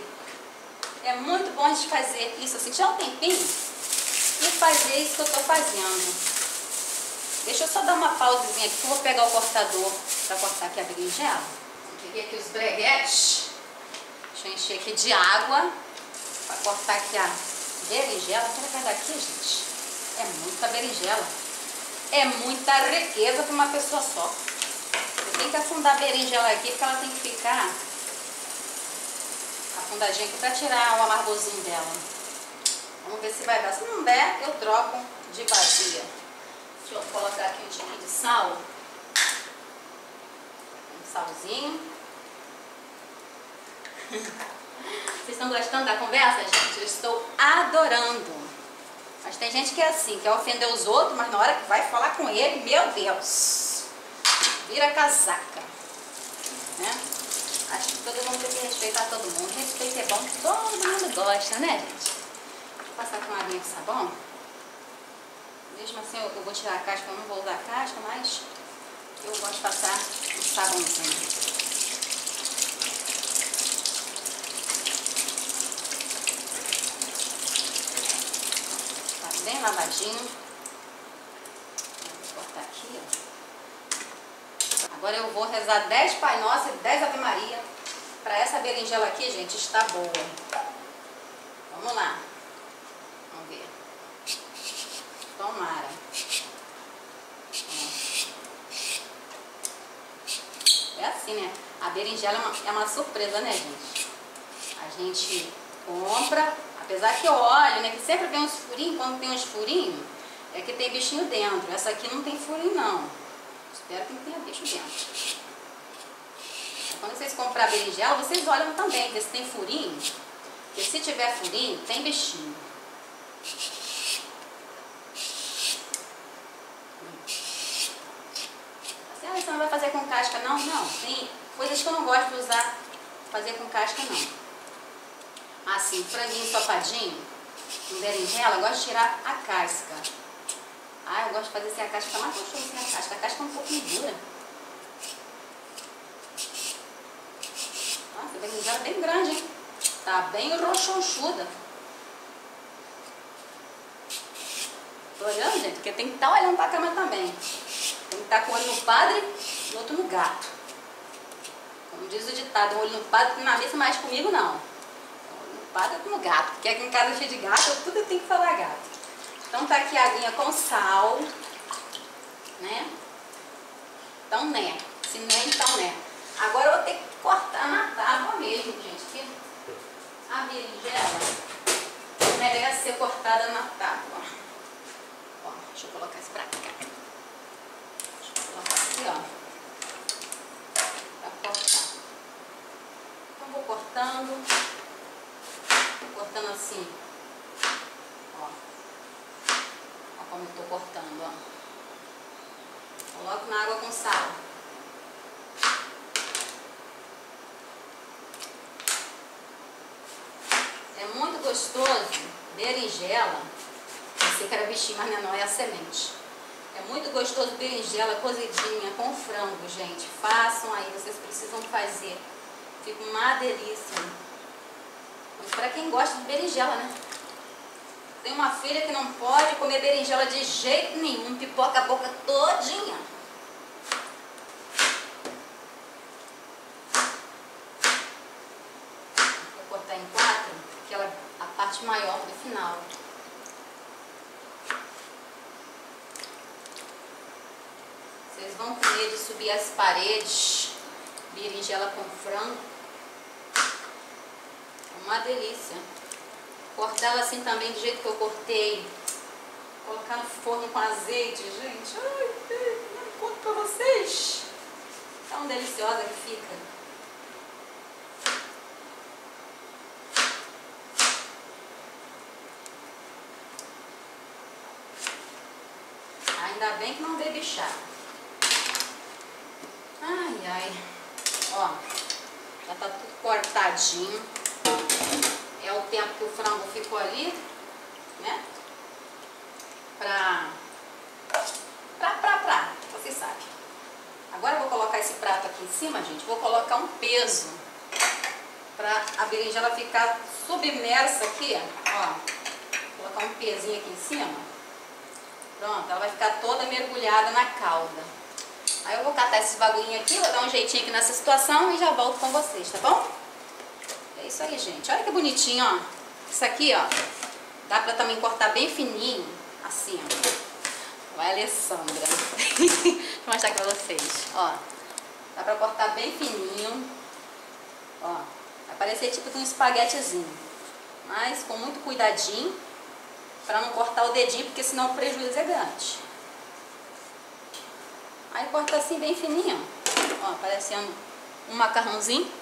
É muito bom de fazer isso assim, tirar um tempinho e fazer isso que eu tô fazendo. Deixa eu só dar uma pausazinha aqui, que eu vou pegar o cortador para cortar aqui a berinjela. Peguei aqui os breguetes. Deixa eu encher aqui de água para cortar aqui a berinjela. Olha pegar daqui, gente. É muita berinjela. É muita riqueza para uma pessoa só. Tenho que afundar a berinjela aqui porque ela tem que ficar afundadinha aqui para tirar o amargozinho dela. Vamos ver se vai dar. Se não der, eu troco de vazia. Deixa eu colocar aqui um tiquinho de sal. Um salzinho. Vocês estão gostando da conversa, gente? Eu estou adorando. Mas tem gente que é assim, quer ofender os outros, mas na hora que vai falar com ele, meu Deus, vira casaca. Né? Acho que todo mundo tem que respeitar todo mundo. Respeito é bom, todo mundo gosta, né, gente? Vou passar com uma aguinha de sabão. Mesmo assim, eu vou tirar a casca, eu não vou usar a casca, mas eu gosto de passar um sabãozinho. bem lavadinho. Vou cortar aqui, ó. Agora eu vou rezar 10 Pai Nosso e 10 Ave Maria. Pra essa berinjela aqui, gente, está boa. Vamos lá. Vamos ver. Tomara. É assim, né? A berinjela é uma, é uma surpresa, né, gente? A gente compra, Apesar que eu olho, né, que sempre tem uns furinhos, quando tem uns furinhos, é que tem bichinho dentro. Essa aqui não tem furinho, não. Espero que não tenha bicho dentro. Quando vocês comprar berinjela, vocês olham também, se tem furinho. Porque se tiver furinho, tem bichinho. Você não vai fazer com casca, não? Não, tem coisas que eu não gosto de usar, fazer com casca, não assim, franguinho ensopadinho, com berinjela, eu gosto de tirar a casca. Ah, eu gosto de fazer sem a casca, mais gostoso sem a casca. A casca é um pouquinho dura. Nossa, a berinjela é bem grande, hein? Tá bem roxonchuda. Tô olhando, gente, porque tem que estar tá olhando pra câmera também. Tem que estar tá com o olho no padre e outro no gato. Como diz o ditado, um olho no padre na missa, mas comigo não preocupada com o gato, porque aqui em casa é cheio de gato, tudo tem que falar gato. Então tá aqui a aguinha com sal, né? Então, né. Se né, então né. Agora eu vou ter que cortar na tábua mesmo, gente, que a berinjela merece ser cortada na tábua. Ó, deixa eu colocar isso pra cá. Deixa eu colocar aqui, ó. Pra cortar. Então, vou cortando cortando assim. Ó. Ó como tô cortando, ó. Coloco na água com sal. É muito gostoso, berinjela. Era bichinho, mas não é a semente. É muito gostoso berinjela cozidinha com frango, gente. Façam aí, vocês precisam fazer. Fica uma delícia. Para quem gosta de berinjela, né? Tem uma filha que não pode comer berinjela de jeito nenhum, pipoca a boca todinha. Vou cortar em quatro, que ela é a parte maior do final. Vocês vão comer de subir as paredes, berinjela com frango. Uma delícia. Cortava assim também do jeito que eu cortei. Colocar no forno com azeite, gente. Ai, não conto pra vocês. Tão deliciosa que fica. Ainda bem que não bebi chá. Ai, ai. Ó, já tá tudo cortadinho é o tempo que o frango ficou ali, né? Pra... Pra, pra, pra, vocês sabem. Agora eu vou colocar esse prato aqui em cima, gente, vou colocar um peso pra a berinjela ficar submersa aqui, ó. Vou colocar um pezinho aqui em cima. Pronto, ela vai ficar toda mergulhada na calda. Aí eu vou catar esses bagulhinhos aqui, vou dar um jeitinho aqui nessa situação e já volto com vocês, tá bom? Isso aí, gente. Olha que bonitinho, ó. Isso aqui, ó, dá pra também cortar bem fininho, assim, ó. Vai, Alessandra. Deixa eu mostrar aqui pra vocês, ó. Dá pra cortar bem fininho, ó. Vai parecer tipo um espaguetezinho, mas com muito cuidadinho, pra não cortar o dedinho, porque senão o prejuízo é grande. Aí corta assim bem fininho, ó, parecendo um macarrãozinho.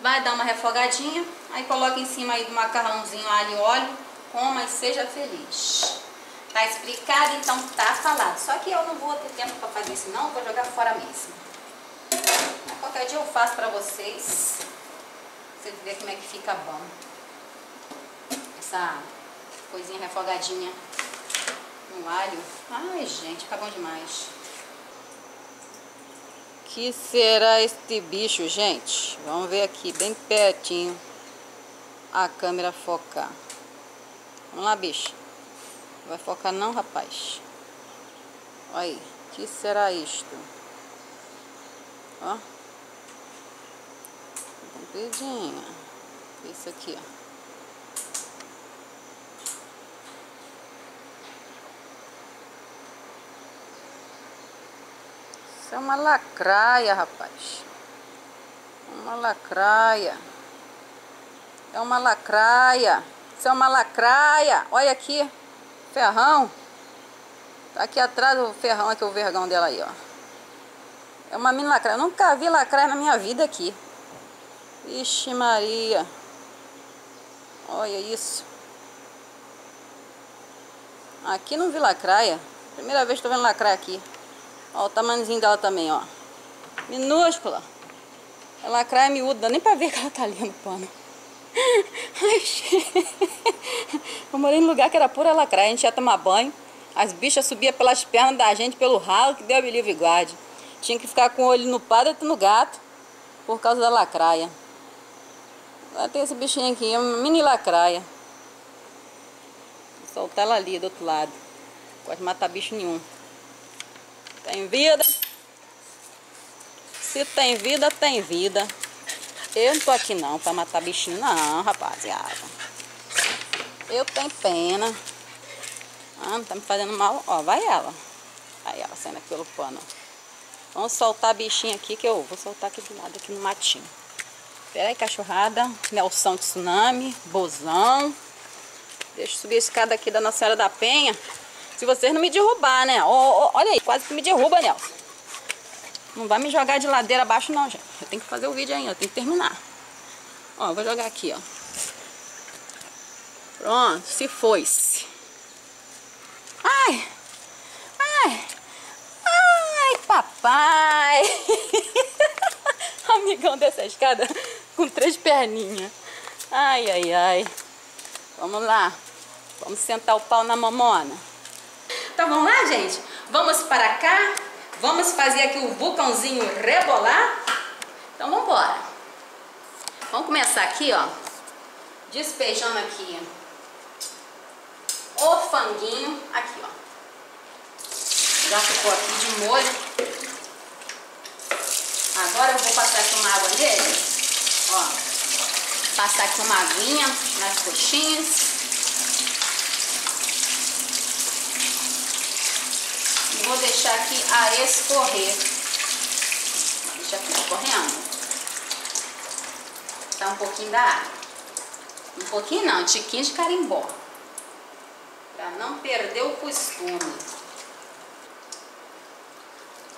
Vai dar uma refogadinha, aí coloca em cima aí do macarrãozinho alho e óleo, coma e seja feliz. Tá explicado, então tá falado. Só que eu não vou ter tempo para fazer isso não, vou jogar fora mesmo. Mas qualquer dia eu faço para vocês, vocês verem como é que fica bom. Essa coisinha refogadinha no alho. Ai, gente, fica bom demais que será este bicho, gente? Vamos ver aqui, bem pertinho. A câmera focar. Vamos lá, bicho. Vai focar não, rapaz. Olha aí. que será isto? Ó. Compridinha. Isso aqui, ó. Isso é uma lacraia, rapaz. Uma lacraia. É uma lacraia. Isso é uma lacraia. Olha aqui. Ferrão. Tá aqui atrás o ferrão, aqui o vergão dela aí, ó. É uma mini lacraia. Eu nunca vi lacraia na minha vida aqui. Ixi Maria. Olha isso. Aqui não vi lacraia. Primeira vez que tô vendo lacraia aqui. Ó o tamanhozinho dela também, ó. Minúscula. Ela crai miúda, dá nem pra ver que ela tá ali no pano. Eu morei num lugar que era pura lacraia, a gente ia tomar banho. As bichas subiam pelas pernas da gente, pelo ralo, que deu a livre guarde. Tinha que ficar com o olho no padre e no gato, por causa da lacraia. Agora tem esse bichinho aqui, é uma mini lacraia. Vou soltar ela ali do outro lado. Pode matar bicho nenhum. Tem vida. Se tem vida, tem vida. Eu não tô aqui não pra matar bichinho não, rapaziada. Eu tenho pena. Ah, não tá me fazendo mal. Ó, vai ela. Aí ela saindo aqui pelo pano. Vamos soltar a bichinha aqui que eu vou soltar aqui do lado, aqui no matinho. Pera aí, cachorrada. Nelson Tsunami. Bozão. Deixa eu subir a escada aqui da Nossa Senhora da Penha. Se vocês não me derrubar, né? Oh, oh, olha aí, quase que me derruba, Nelson. Não vai me jogar de ladeira abaixo não, gente. Eu tenho que fazer o vídeo ainda, eu tenho que terminar. Ó, vou jogar aqui, ó. Pronto, se foi-se. Ai! Ai! Ai, papai! Amigão dessa escada com três perninhas. Ai, ai, ai. Vamos lá. Vamos sentar o pau na mamona. Então vamos lá, gente? Vamos para cá? Vamos fazer aqui o vulcãozinho rebolar? Então vamos embora. Vamos começar aqui, ó. Despejando aqui o fanguinho. Aqui, ó. Já ficou aqui de molho. Agora eu vou passar aqui uma água nele. Ó. Passar aqui uma aguinha nas coxinhas. Vou deixar aqui a escorrer. Deixa aqui escorrendo. Tá um pouquinho da água. Um pouquinho não, um tiquinho de carimbó. Pra não perder o costume.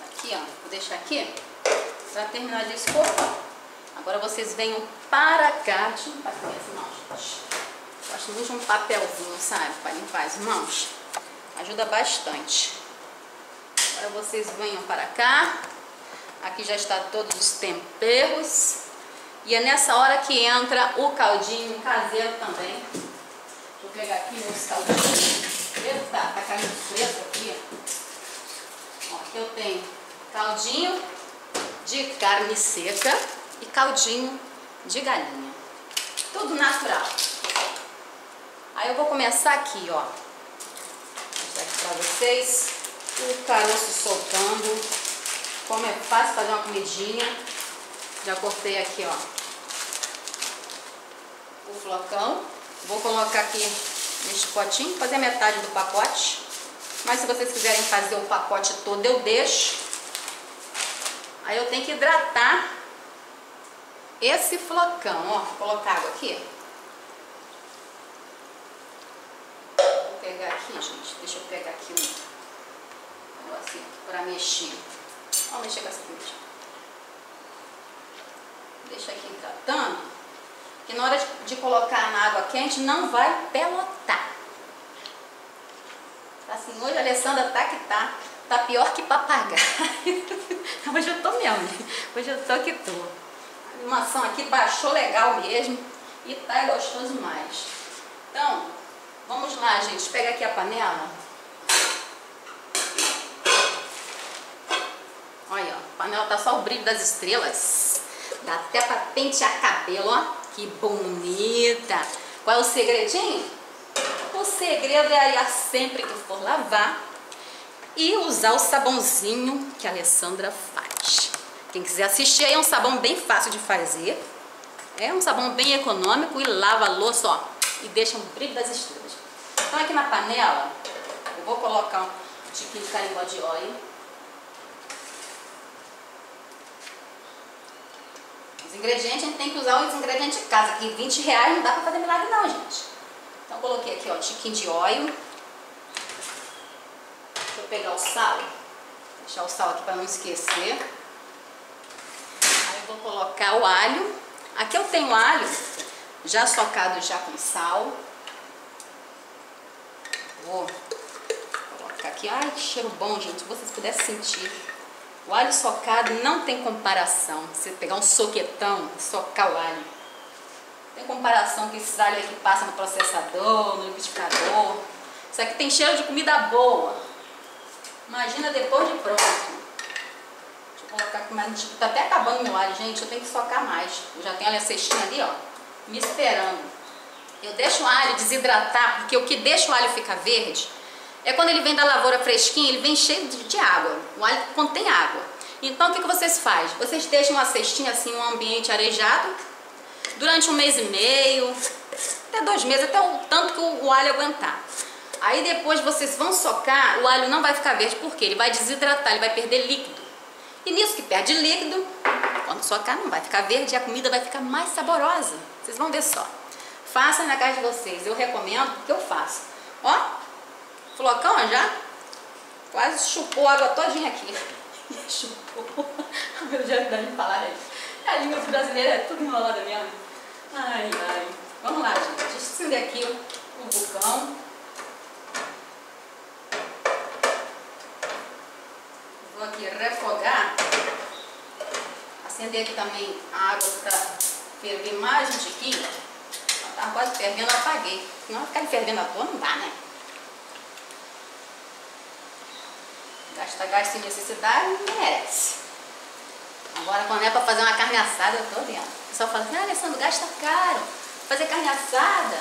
Aqui, ó. Vou deixar aqui pra terminar de escorrer. Agora vocês venham para cá. Deixa eu limpar as mãos, gente. Gosto muito de um papelzinho, sabe? Para limpar as mãos. Ajuda bastante. Agora vocês venham para cá. Aqui já está todos os temperos. E é nessa hora que entra o caldinho caseiro também. Eu pegar aqui meus caldinhos. Eita, tá caindo fresco aqui. Ó, aqui eu tenho Caldinho de carne seca e caldinho de galinha. Tudo natural. Aí eu vou começar aqui, ó. Vou mostrar aqui pra vocês. O caroço soltando. Como é fácil fazer uma comidinha. Já cortei aqui, ó. O flocão. Vou colocar aqui neste potinho, fazer metade do pacote. Mas se vocês quiserem fazer o pacote todo, eu deixo. Aí eu tenho que hidratar esse flocão, ó. Vou colocar água aqui. Vou pegar aqui, gente. Deixa eu pegar aqui um negocinho para mexer. Vamos mexer com essa comida. Deixa aqui hidratando. Que na hora de, de colocar na água quente não vai pelotar. Tá assim, hoje a Alessandra tá que tá. Tá pior que papagaio. hoje eu tô mesmo, Hoje eu tô que tô. A animação aqui baixou legal mesmo. E tá gostoso mais. Então, vamos lá, gente. Pega aqui a panela. Olha. A panela tá só o brilho das estrelas. Dá até pra pentear cabelo, ó. Que bonita. Qual é o segredinho? O segredo é arear sempre que for lavar e usar o sabãozinho que a Alessandra faz. Quem quiser assistir aí é um sabão bem fácil de fazer. É um sabão bem econômico e lava a louça, ó, e deixa um brilho das estrelas. Então aqui na panela, eu vou colocar um tiquinho de carimbó de óleo. Os ingredientes, a gente tem que usar os ingredientes de casa, que 20 reais não dá pra fazer milagre não, gente. Então coloquei aqui, ó, tiquinho de óleo. Eu pegar o sal. Deixar o sal aqui para não esquecer. Aí eu vou colocar o alho. Aqui eu tenho alho já socado já com sal. Vou colocar aqui. Ai, que cheiro bom, gente. Se vocês pudessem sentir. O alho socado não tem comparação. Você pegar um soquetão e socar o alho. Tem comparação com esses alhos que passam no processador, no liquidificador. Isso aqui tem cheiro de comida boa. Imagina depois de pronto. Deixa eu colocar aqui mais. Tá até acabando meu alho, gente. Eu tenho que socar mais. Eu já tenho a cestinha ali, ó, me esperando. Eu deixo o alho desidratar, porque o que deixa o alho ficar verde é quando ele vem da lavoura fresquinho, ele vem cheio de, de água. O alho contém água. Então o que, que vocês fazem? Vocês deixam uma cestinha assim, um ambiente arejado, durante um mês e meio, até dois meses, até o tanto que o, o alho aguentar. Aí depois vocês vão socar, o alho não vai ficar verde, porque ele vai desidratar, ele vai perder líquido. E nisso que perde líquido, quando socar não vai ficar verde e a comida vai ficar mais saborosa. Vocês vão ver só. Façam na casa de vocês, eu recomendo porque eu faço. Ó, flocão já quase chupou a água todinha aqui. chupou. Meu Deus, dá de falar isso. A língua brasileira é tudo enrolada mesmo. Ai, ai. Vamos lá, gente. Deixa eu acender aqui o, vulcão. Vou aqui refogar. Acender aqui também a água para ferver mais um tiquinho. Tá quase fervendo, apaguei. Não ficar fervendo à toa não dá, né? Gasta gás sem necessidade, não merece. Agora, quando é para fazer uma carne assada, eu tô vendo. O pessoal fala assim, ah, Alessandro, gasta caro. Fazer carne assada.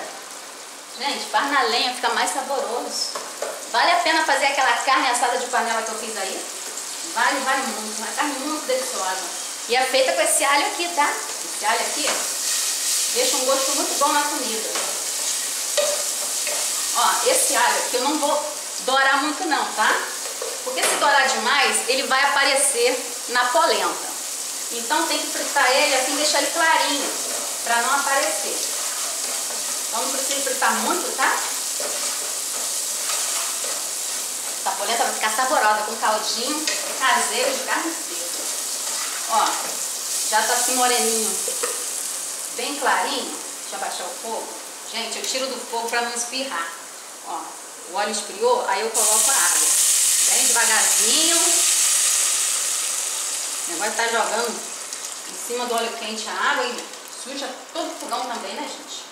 Gente, faz na lenha, fica mais saboroso. Vale a pena fazer aquela carne assada de panela que eu fiz aí? Vale, vale muito. Uma carne muito deliciosa. E é feita com esse alho aqui, tá? Esse alho aqui deixa um gosto muito bom na comida. Ó, esse alho aqui eu não vou dourar muito não, tá? Porque se dourar demais, ele vai aparecer na polenta. Então tem que fritar ele assim, deixar ele clarinho, para não aparecer. Então não precisa fritar muito, tá? Essa polenta vai ficar saborosa, com caldinho caseiro de carne seca. Ó, já tá assim moreninho, bem clarinho. Deixa eu abaixar o fogo. Gente, eu tiro do fogo para não espirrar. Ó, o óleo esfriou, aí eu coloco a água. Bem devagarzinho. Negócio tá jogando em cima do óleo quente a água e suja todo o fogão também, né, gente?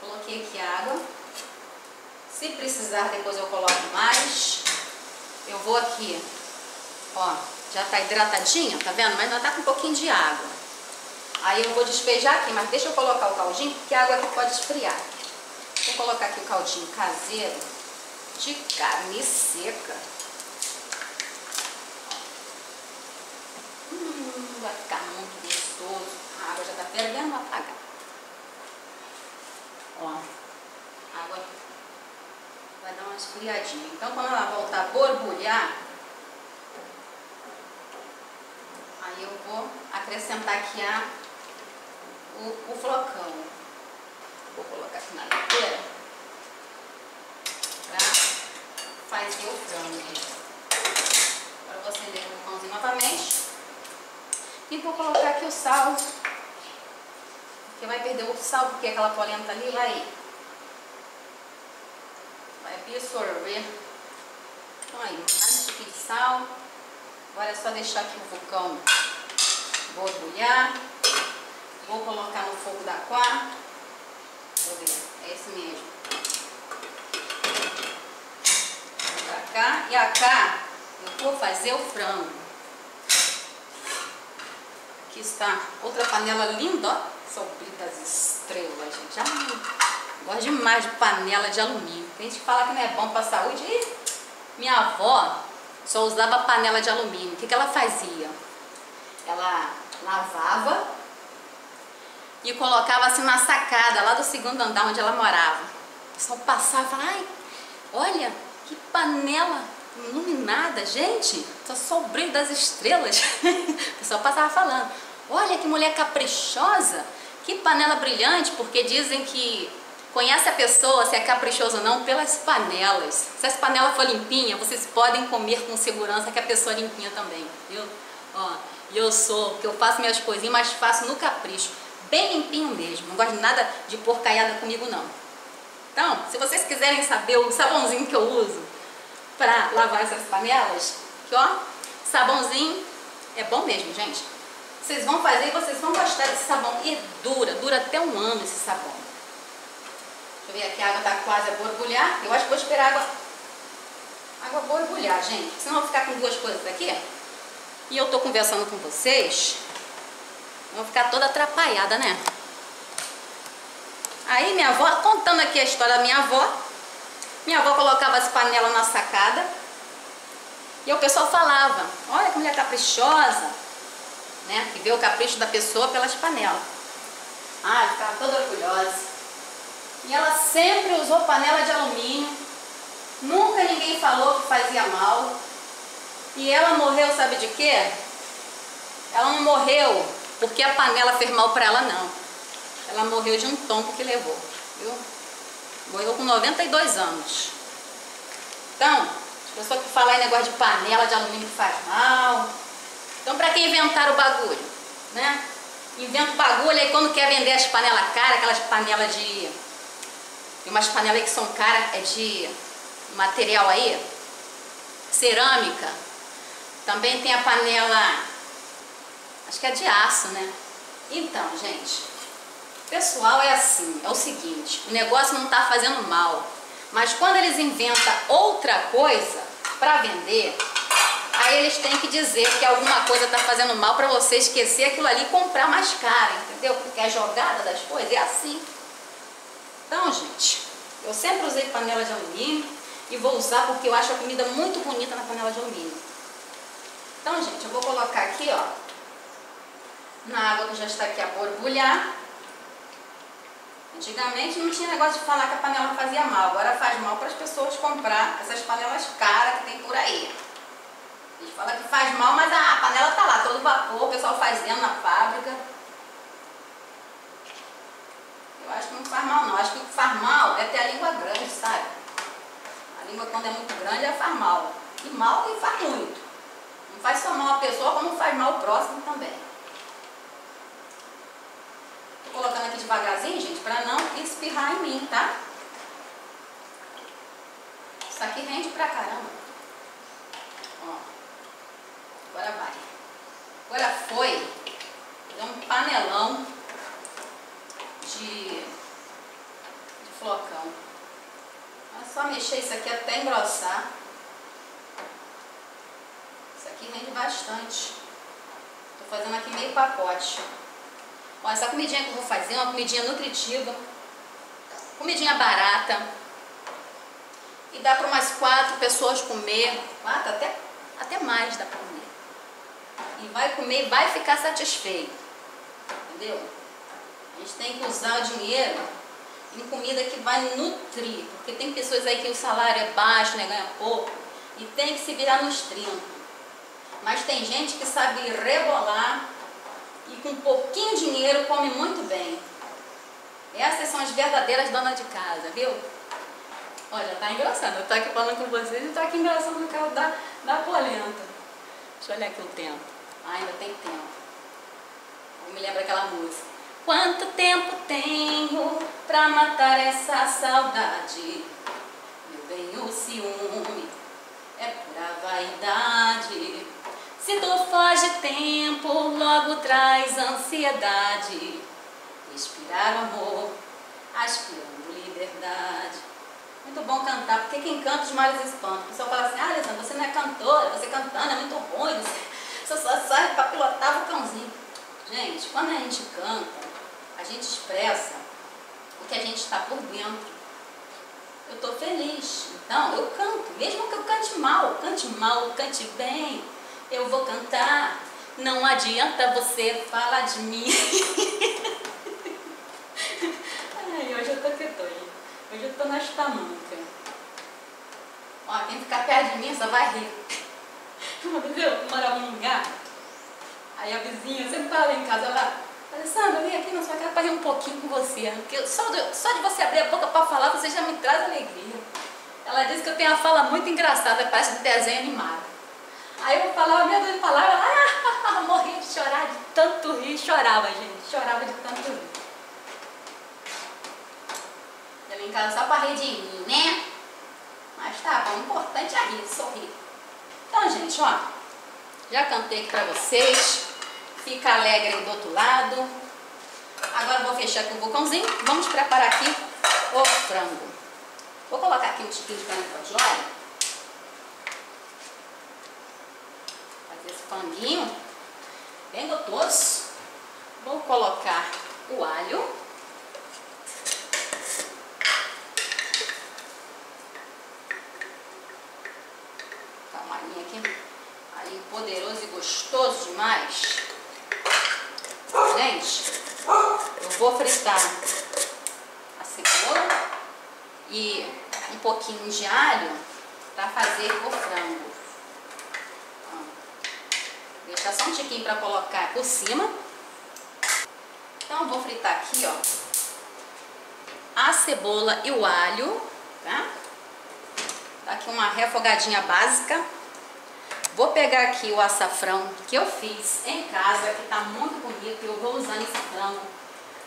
Coloquei aqui a água. Se precisar, depois eu coloco mais. vou aqui, ó, já tá hidratadinha, tá vendo? Mas ainda tá com um pouquinho de água. Aí eu vou despejar aqui, mas deixa eu colocar o caldinho, porque a água aqui pode esfriar. Vou colocar aqui o caldinho caseiro de carne seca. Hum, vai ficar muito gostoso. A água já tá fervendo, vou apagar. Ó, a água vai dar uma esfriadinha. Então, quando ela voltar a borbulhar, aí eu vou acrescentar aqui a, o, o flocão. Vou colocar aqui na leiteira para fazer o frango. Agora vou acender o pãozinho novamente. E vou colocar aqui o sal. Porque vai perder o sal, porque aquela polenta ali vai absorver. Então aí, mais um pouquinho de sal. Agora é só deixar aqui o vulcão borbulhar. Vou colocar no fogo da aquá. Ver, é esse mesmo. Vou pra cá. E cá eu vou fazer o frango. Aqui está outra panela linda, ó. Sobre das estrelas, gente. Ai, Gosto demais de panela de alumínio. Tem gente que fala que não é bom para a saúde. E minha avó só usava panela de alumínio. O que, que ela fazia? Ela lavava e colocava assim na sacada lá do segundo andar onde ela morava. Pessoal passava e ai, olha, que panela iluminada, gente, só só o brilho das estrelas. o pessoal passava falando, olha que mulher caprichosa, que panela brilhante, porque dizem que Conhece a pessoa, se é caprichoso ou não, pelas panelas. Se essa panela for limpinha, vocês podem comer com segurança que a pessoa é limpinha também, viu? Ó, eu sou, que eu faço minhas coisinhas, mas faço no capricho. Bem limpinho mesmo. Não gosto de nada de porcaiada comigo, não. Então, se vocês quiserem saber o sabãozinho que eu uso para lavar essas panelas, que ó, sabãozinho é bom mesmo, gente. Vocês vão fazer e vocês vão gostar desse sabão. E dura, dura até um ano esse sabão. Deixa eu ver aqui, a água está quase a borbulhar. Eu acho que vou esperar a água, água borbulhar, gente. Senão eu vou ficar com duas coisas aqui. E eu estou conversando com vocês. Vou ficar toda atrapalhada, né? Aí minha avó, contando aqui a história da minha avó. Minha avó colocava as panelas na sacada. E o pessoal falava, olha que mulher caprichosa. Né? Que vê o capricho da pessoa pelas panelas. Ah, ficava toda orgulhosa. E ela sempre usou panela de alumínio. Nunca ninguém falou que fazia mal. E ela morreu, sabe de quê? Ela não morreu porque a panela fez mal para ela, não. Ela morreu de um tombo que levou, viu? Morreu com 92 anos. Então, as pessoas que falam em negócio de panela de alumínio que faz mal. Então, para quem inventaram o bagulho, né? Inventa o bagulho aí quando quer vender as panelas caras, aquelas panelas de e umas panelas que são caras, é de material aí, cerâmica. Também tem a panela, acho que é de aço, né? Então, gente, pessoal é assim, é o seguinte, o negócio não está fazendo mal, mas quando eles inventam outra coisa para vender, aí eles têm que dizer que alguma coisa está fazendo mal para você esquecer aquilo ali e comprar mais caro, entendeu? Porque a jogada das coisas é assim. Então, gente, eu sempre usei panela de alumínio e vou usar porque eu acho a comida muito bonita na panela de alumínio. Então, gente, eu vou colocar aqui, ó, na água que já está aqui a borbulhar. Antigamente não tinha negócio de falar que a panela fazia mal, agora faz mal para as pessoas comprar essas panelas caras que tem por aí. Eles falam que faz mal, mas a panela tá lá, todo vapor, o pessoal fazendo na fábrica. Eu acho que não faz mal não. Acho que o que faz mal é ter a língua grande, sabe? A língua quando é muito grande ela faz mal. E mal e faz muito. Não faz só mal a pessoa, como faz mal o próximo também. Tô colocando aqui devagarzinho, gente, para não espirrar em mim, tá? Isso aqui rende pra caramba. Ó. Agora vai. Agora foi. Um panelão de, de flocão. É só mexer isso aqui até engrossar. aqui rende bastante. Tô fazendo aqui meio pacote. Ó, essa comidinha que eu vou fazer é uma comidinha nutritiva, comidinha barata. E dá para umas quatro pessoas comer, quatro até, até mais dá para comer. E vai comer e vai ficar satisfeito. Entendeu? A gente tem que usar o dinheiro em comida que vai nutrir. Porque tem pessoas aí que o salário é baixo, né, ganha pouco. E tem que se virar nos 30. Mas tem gente que sabe rebolar e com pouquinho dinheiro come muito bem. Essas são as verdadeiras donas de casa, viu? Olha, tá engraçando. Eu tô aqui falando com vocês e tá aqui engraçando no carro da, da polenta. Deixa eu olhar aqui o tempo. Ah, ainda tem tempo. Eu me lembro aquela música. Quanto tempo tenho pra matar essa saudade? Meu bem, o ciúme é pura vaidade. Se tu foge tempo, logo traz ansiedade. Respirar o amor, aspirando liberdade. Muito bom cantar, porque quem canta os males espanta. O pessoal fala assim, ah, Alessandra, você não é cantora, você cantando é muito ruim, você só serve para pilotar o cãozinho. Gente, quando a gente canta, a gente expressa o que a gente está por dentro. Eu estou feliz, então eu canto, mesmo que eu cante mal, cante mal, cante bem, eu vou cantar. Não adianta você falar de mim. Ai, hoje eu tô que tô, Hoje eu tô nas tamancas. Ó, quem ficar perto de mim só vai rir. Entendeu? Eu morava num lugar, aí a vizinha sempre tava em casa, ela, Alessandra, vem aqui na sua casa para rir um pouquinho com você. Porque só de, só de você abrir a boca para falar, você já me traz alegria. Ela disse que eu tenho uma fala muito engraçada, parece de desenho animado. Aí eu falava, meu Deus, falava, ah, morria de chorar, de tanto rir, chorava, gente, chorava de tanto rir. Eu em casa só para rir de mim, né? Mas tá bom, o importante é rir, sorrir. Então, gente, ó, já cantei aqui para vocês, fica alegre do outro lado. Agora vou fechar com o vulcãozinho, vamos preparar aqui o frango. Vou colocar aqui um tiquinho de canela de óleo. Paninho bem gostoso. Vou colocar o alho. Tá um alhinho aqui. Alhinho poderoso e gostoso demais. Gente, eu vou fritar a cebola e um pouquinho de alho para fazer o frango. Deixar só um tiquinho para colocar por cima. Então, vou fritar aqui, ó, a cebola e o alho, tá? Dá aqui uma refogadinha básica. Vou pegar aqui o açafrão que eu fiz em casa, que tá muito bonito. Eu vou usando esse frango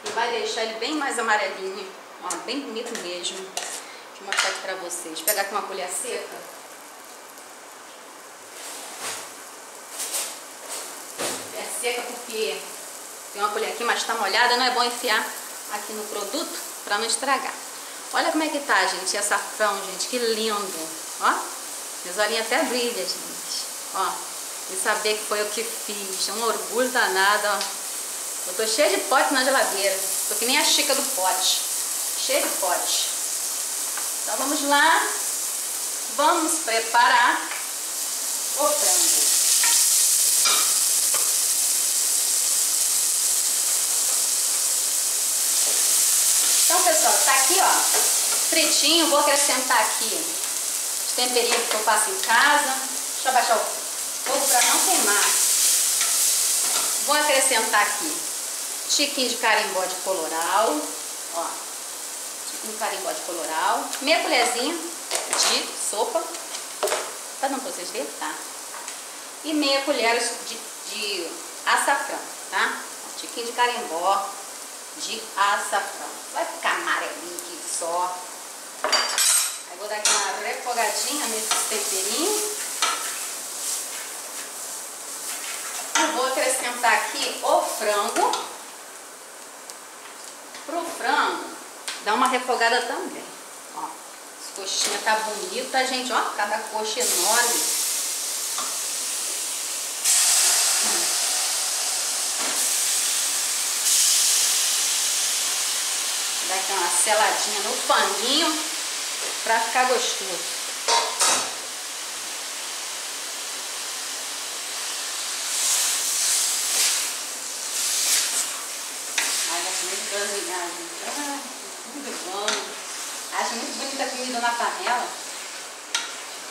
e vai deixar ele bem mais amarelinho. Ó, bem bonito mesmo. Deixa eu mostrar aqui pra vocês. Vou pegar aqui uma colher seca. Seca porque tem uma colher aqui, mas está molhada, não é bom enfiar aqui no produto para não estragar. Olha como é que tá, gente, açafrão, gente, que lindo. Ó, minhas olhinhas até brilham, gente. Ó, e saber que foi eu que fiz, um orgulho danado, ó. Eu tô cheia de pote na geladeira, tô que nem a chica do pote, cheia de pote. Então vamos lá, vamos preparar o frango. Pessoal, tá aqui, ó, fritinho. Vou acrescentar aqui os temperinhos que eu faço em casa. Deixa eu abaixar o fogo para não queimar. Vou acrescentar aqui tiquinho de carimbó de coloral, ó, tiquinho de carimbó de coloral, meia colherzinha de sopa, para não vocês verem, tá? E meia colher de, de açafrão, tá? Tiquinho de carimbó, de açafrão. Vai ficar amarelinho aqui só. Aí vou dar aqui uma refogadinha nesse temperinho. Eu vou acrescentar aqui o frango. Pro frango, dá uma refogada também. Ó, as coxinhas tá bonita, gente. Ó, cada coxa enorme. Seladinha no paninho para ficar gostoso. Ah, muito bom. Acho muito bonita a comida na panela.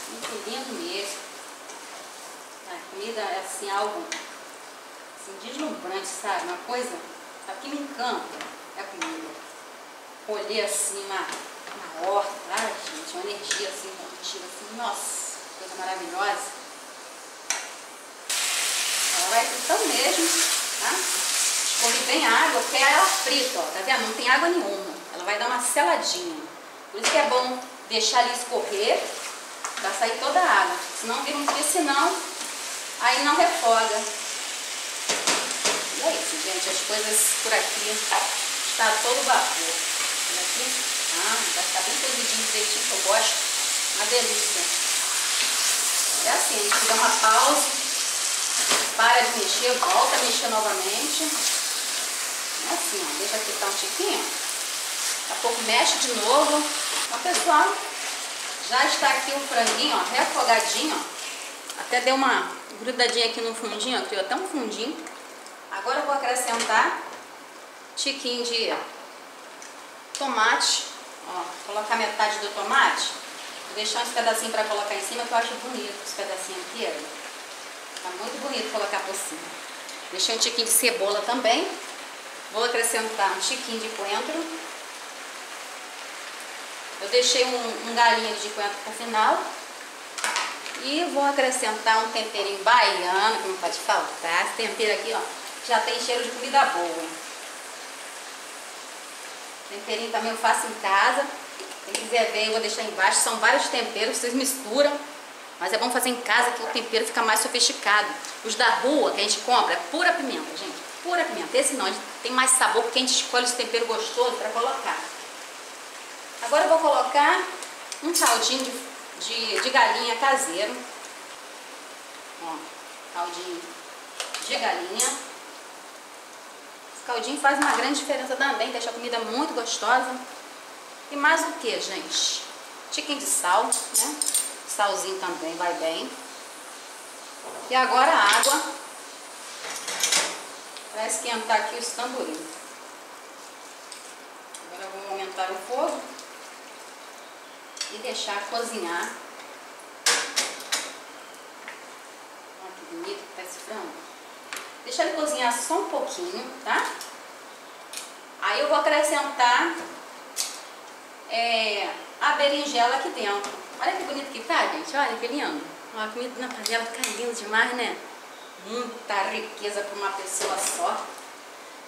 Muito lindo mesmo. A comida é assim, algo assim, deslumbrante, sabe? Uma coisa que me encanta é a comida. Colher assim uma, uma horta, gente, uma energia assim contínua, assim, nossa, coisa maravilhosa. Ela vai fritando mesmo, tá? Escorre bem a água, porque ela frita, ó, tá vendo? Não tem água nenhuma. Ela vai dar uma seladinha. Por isso que é bom deixar ali escorrer, pra sair toda a água. Senão vira um senão aí não refoga. E é isso, gente. As coisas por aqui está todo vapor. Aqui. Ah, vai ficar bem cozidinho direitinho que eu gosto. Uma delícia. É assim, a gente dá uma pausa, para de mexer, volta a mexer novamente. É assim, ó, deixa aqui tá um tiquinho. Daqui a pouco mexe de novo. Ó, pessoal, já está aqui o franguinho, ó, refogadinho, ó. Até deu uma grudadinha aqui no fundinho, ó, criou até um fundinho. Agora eu vou acrescentar tiquinho de tomate, ó, colocar metade do tomate. Vou deixar uns pedacinhos para colocar em cima, que eu acho bonito os pedacinhos aqui, ó. Tá muito bonito colocar por cima. Deixei um tiquinho de cebola também. Vou acrescentar um tiquinho de coentro. Eu deixei um, um galinho de coentro para o final. E vou acrescentar um temperinho baiano, que não pode faltar. Esse tempero aqui, ó, já tem cheiro de comida boa. Temperinho também eu faço em casa. Quem quiser ver, eu vou deixar embaixo. São vários temperos, vocês misturam. Mas é bom fazer em casa que o tempero fica mais sofisticado. Os da rua que a gente compra é pura pimenta, gente pura pimenta. Esse não, tem mais sabor porque a gente escolhe esse tempero gostoso para colocar. Agora eu vou colocar um caldinho de, de, de galinha caseiro. Ó, caldinho de galinha. Caldinho faz uma grande diferença também, deixa a comida muito gostosa. E mais o que, gente? Tiquinho de sal, né? Salzinho também vai bem. E agora a água para esquentar aqui os tamborins. Agora eu vou aumentar o fogo e deixar cozinhar. Olha que bonito que tá esse frango. Deixar ele cozinhar só um pouquinho, tá? Aí eu vou acrescentar é, a berinjela aqui dentro. Olha que bonito que tá, gente. Olha que lindo. Ó, a comida na panela fica linda demais, né? Muita riqueza para uma pessoa só.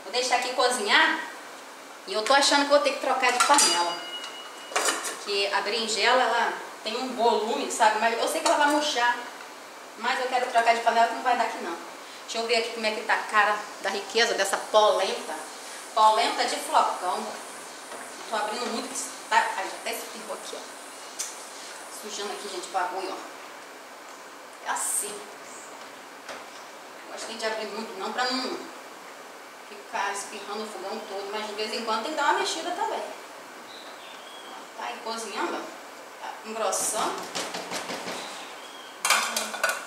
Vou deixar aqui cozinhar. E eu tô achando que vou ter que trocar de panela. Porque a berinjela, ela tem um volume, sabe? Mas eu sei que ela vai murchar. Mas eu quero trocar de panela que não vai dar aqui não. Deixa eu ver aqui como é que tá a cara da riqueza dessa polenta. Polenta de flocão. Tô abrindo muito. Tá, ai, até espirrou aqui, ó. Sujando aqui, gente, bagulho, ó. É assim. Acho que a gente abre muito não para não ficar espirrando o fogão todo, mas de vez em quando tem que dar uma mexida também. Tá aí cozinhando, tá engrossando.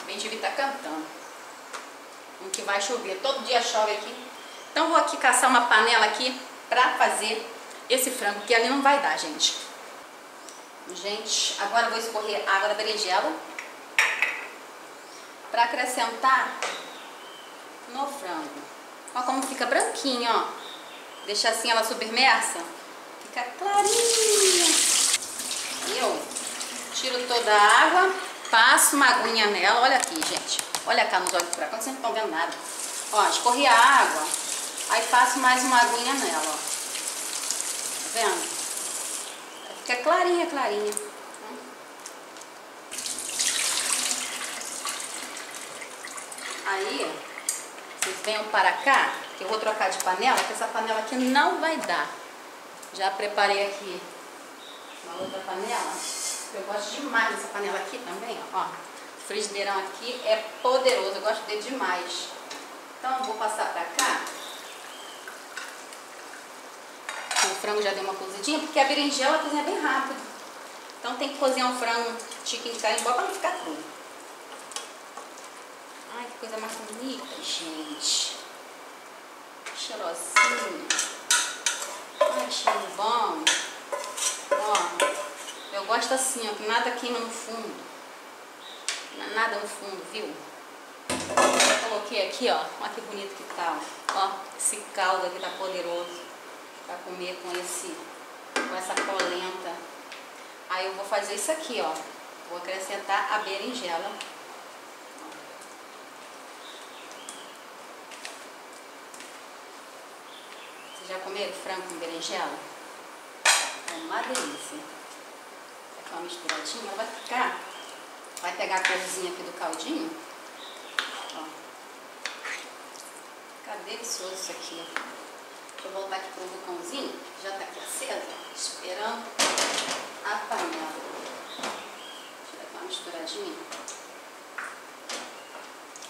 Bem de tá cantando. Um que vai chover, todo dia chove aqui. Então vou aqui caçar uma panela aqui pra fazer esse frango, que ali não vai dar, gente. Gente, agora vou escorrer água da berinjela para acrescentar no frango. Olha como fica branquinho, ó. Deixa assim ela submersa. Fica clarinha. Eu tiro toda a água, passo uma aguinha nela. Olha aqui, gente. Olha cá nos olhos do furacão, vocês não estão vendo nada. Ó, escorri a água, aí passo mais uma aguinha nela, ó. Tá vendo? Fica clarinha, clarinha. Aí, vocês venham para cá, que eu vou trocar de panela, que essa panela aqui não vai dar. Já preparei aqui uma outra panela. Eu gosto demais dessa panela aqui também, ó. Frigideirão aqui é poderoso, eu gosto dele demais. Então eu vou passar para cá. o frango já deu uma cozidinha, porque a berinjela cozinha bem rápido. Então tem que cozinhar um frango tiquinho de carimbó para não ficar cru. Ai, que coisa mais bonita, gente. Cheirosinho. Ai, cheiro bom. Ó, eu gosto assim, ó, que nada queima no fundo. Nada no fundo, viu? Coloquei aqui, ó. Olha que bonito que tá, ó. ó esse caldo aqui tá poderoso. Pra comer com esse, com essa polenta. Aí eu vou fazer isso aqui, ó. Vou acrescentar a berinjela. Vocês já comeram frango com berinjela? É uma delícia. Aqui uma misturadinha, vai ficar. Vai pegar a corzinha aqui do caldinho. Ó. Fica delicioso isso aqui. Deixa eu voltar aqui pro vulcãozinho. Já tá aqui aceso, esperando a panela. Deixa eu dar uma misturadinha.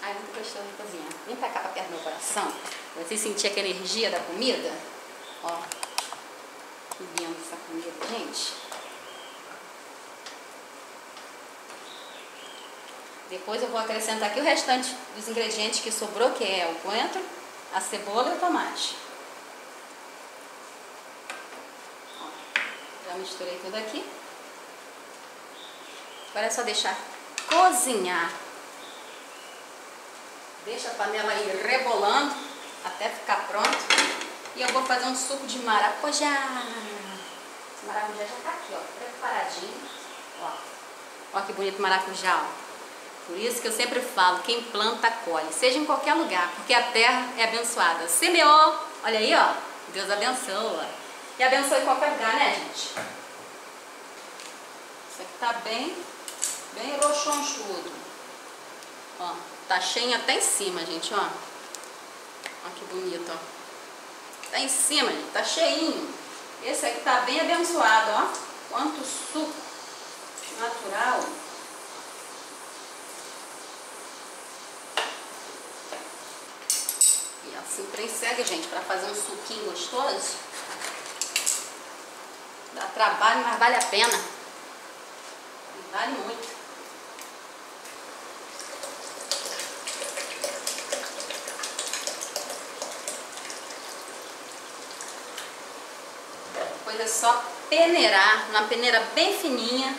Ai, muito gostoso de cozinhar. Vem pra cá pra perto do meu coração. Você sentir aquela energia da comida? Ó. Que lindo essa comida, gente. Depois eu vou acrescentar aqui o restante dos ingredientes que sobrou, que é o coentro, a cebola e o tomate. Já misturei tudo aqui. Agora é só deixar cozinhar. Deixa a panela aí rebolando até ficar pronto. E eu vou fazer um suco de maracujá. Esse maracujá já tá aqui, ó, preparadinho. Ó, ó que bonito maracujá, ó. Por isso que eu sempre falo, quem planta, colhe. Seja em qualquer lugar, porque a terra é abençoada. Semeou, olha aí, ó. Deus abençoa. E abençoa em qualquer lugar, né, gente? Isso aqui tá bem, bem roxonchudo. Ó, tá cheio até em cima, gente, ó. Ó que bonito, ó. Tá em cima, gente, tá cheinho. Esse aqui tá bem abençoado, ó. Quanto suco natural. E assim trem segue, gente, para fazer um suquinho gostoso. Dá trabalho, mas vale a pena. Vale muito. Depois é só peneirar, numa peneira bem fininha,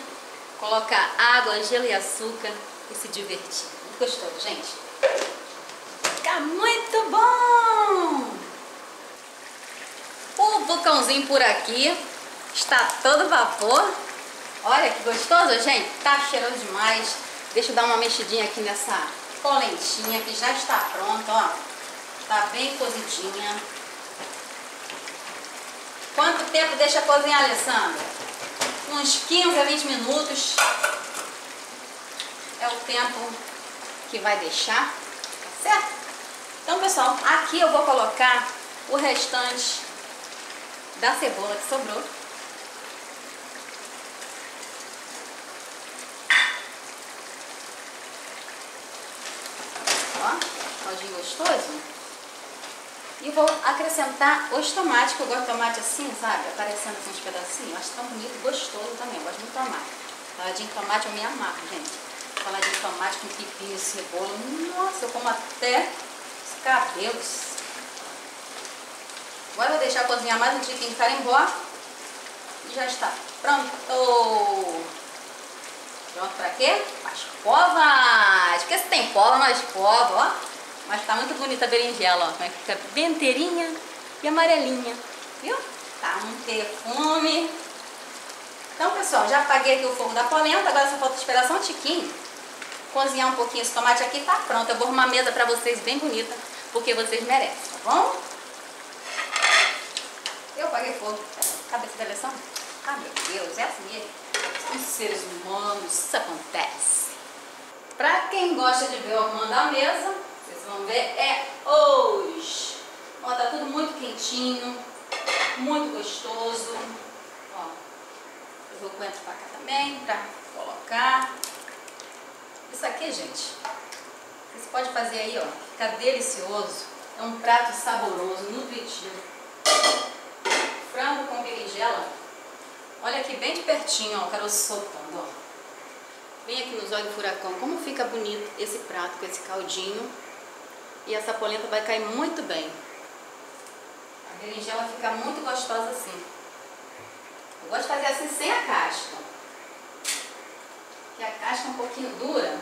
colocar água, gelo e açúcar e se divertir. Muito gostoso, gente. Fica muito bom! O vulcãozinho por aqui está todo vapor. Olha que gostoso, gente. Tá cheirando demais. Deixa eu dar uma mexidinha aqui nessa polentinha que já está pronta, ó. Tá bem cozidinha. Quanto tempo deixa cozinhar, Alessandra? Uns 15 a 20 minutos. É o tempo que vai deixar, tá certo? Então, pessoal, aqui eu vou colocar o restante da cebola que sobrou. Ó, caldinho gostoso. E vou acrescentar os tomates, que eu gosto de tomate assim, sabe? Aparecendo assim uns pedacinhos. Eu acho tão bonito, gostoso também. Eu gosto muito de tomate. Saladinho de tomate eu me amarro, gente. Saladinho de tomate com pepino cebola. Nossa, eu como até cabelos. Agora vou deixar cozinhar mais um tiquinho carimbó. E já está pronto. Pronto pra quê? As povas. Porque se tem pova, nós pova, ó. Mas tá muito bonita a berinjela, ó. Como é que fica bem inteirinha e amarelinha. Viu? Tá um perfume. Então, pessoal, já apaguei aqui o fogo da polenta. Agora só falta esperar só um tiquinho. Cozinhar um pouquinho esse tomate aqui. Tá pronto. Eu vou arrumar uma mesa pra vocês bem bonita. Porque vocês merecem, tá bom? Eu apaguei fogo. Cabeça da eleição? Ah, meu Deus. É assim. Os seres humanos. Isso acontece. Pra quem gosta de ver eu arrumando a mesa, vocês vão ver, é hoje. Ó, tá tudo muito quentinho, muito gostoso. Ó, eu vou coentro pra cá também, pra colocar. Isso aqui, gente, vocês podem fazer aí, ó, fica delicioso. É um prato saboroso, nutritivo. frango com berinjela. Olha aqui, bem de pertinho, ó, o caroço soltando, ó. Vem aqui nos olhos do furacão, como fica bonito esse prato com esse caldinho. E essa polenta vai cair muito bem. A berinjela fica muito gostosa assim. Eu gosto de fazer assim sem a casca. Porque a casca é um pouquinho dura.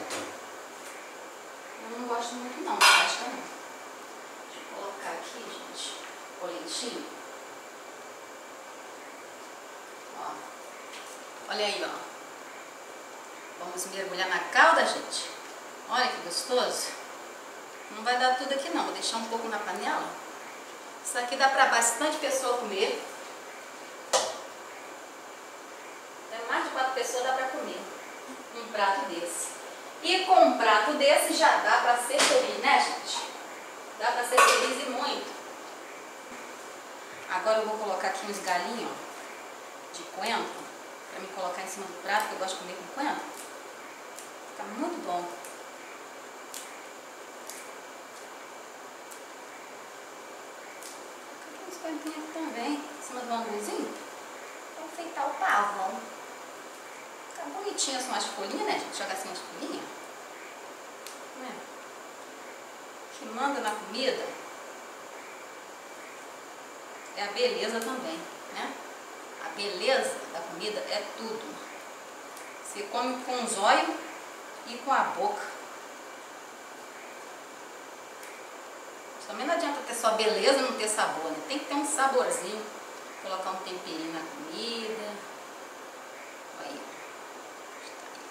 Eu não gosto muito não da casca não. Deixa eu colocar aqui, gente, o polentinho. Ó. Olha aí, ó. Vamos mergulhar na calda, gente. Olha que gostoso. Não vai dar tudo aqui não, vou deixar um pouco na panela. Isso aqui dá para bastante pessoa comer. Até mais de quatro pessoas dá para comer prato desse. E com um prato desse já dá para ser feliz, né, gente? Dá para ser feliz e muito. Agora eu vou colocar aqui uns galinhos de coentro para me colocar em cima do prato, que eu gosto de comer com coentro. Fica muito bom. Uns coentrinhos aqui também, em cima do anguzinho, para enfeitar o pavão. Fica bonitinho assim, umas folhinhas, né, gente? Jogar assim umas folhinhas. Né? Que manda na comida é a beleza também, né? A beleza da comida é tudo. Você come com os olhos e com a boca. Também não adianta ter só beleza e não ter sabor, né? Tem que ter um saborzinho. Colocar um temperinho na comida. Aí.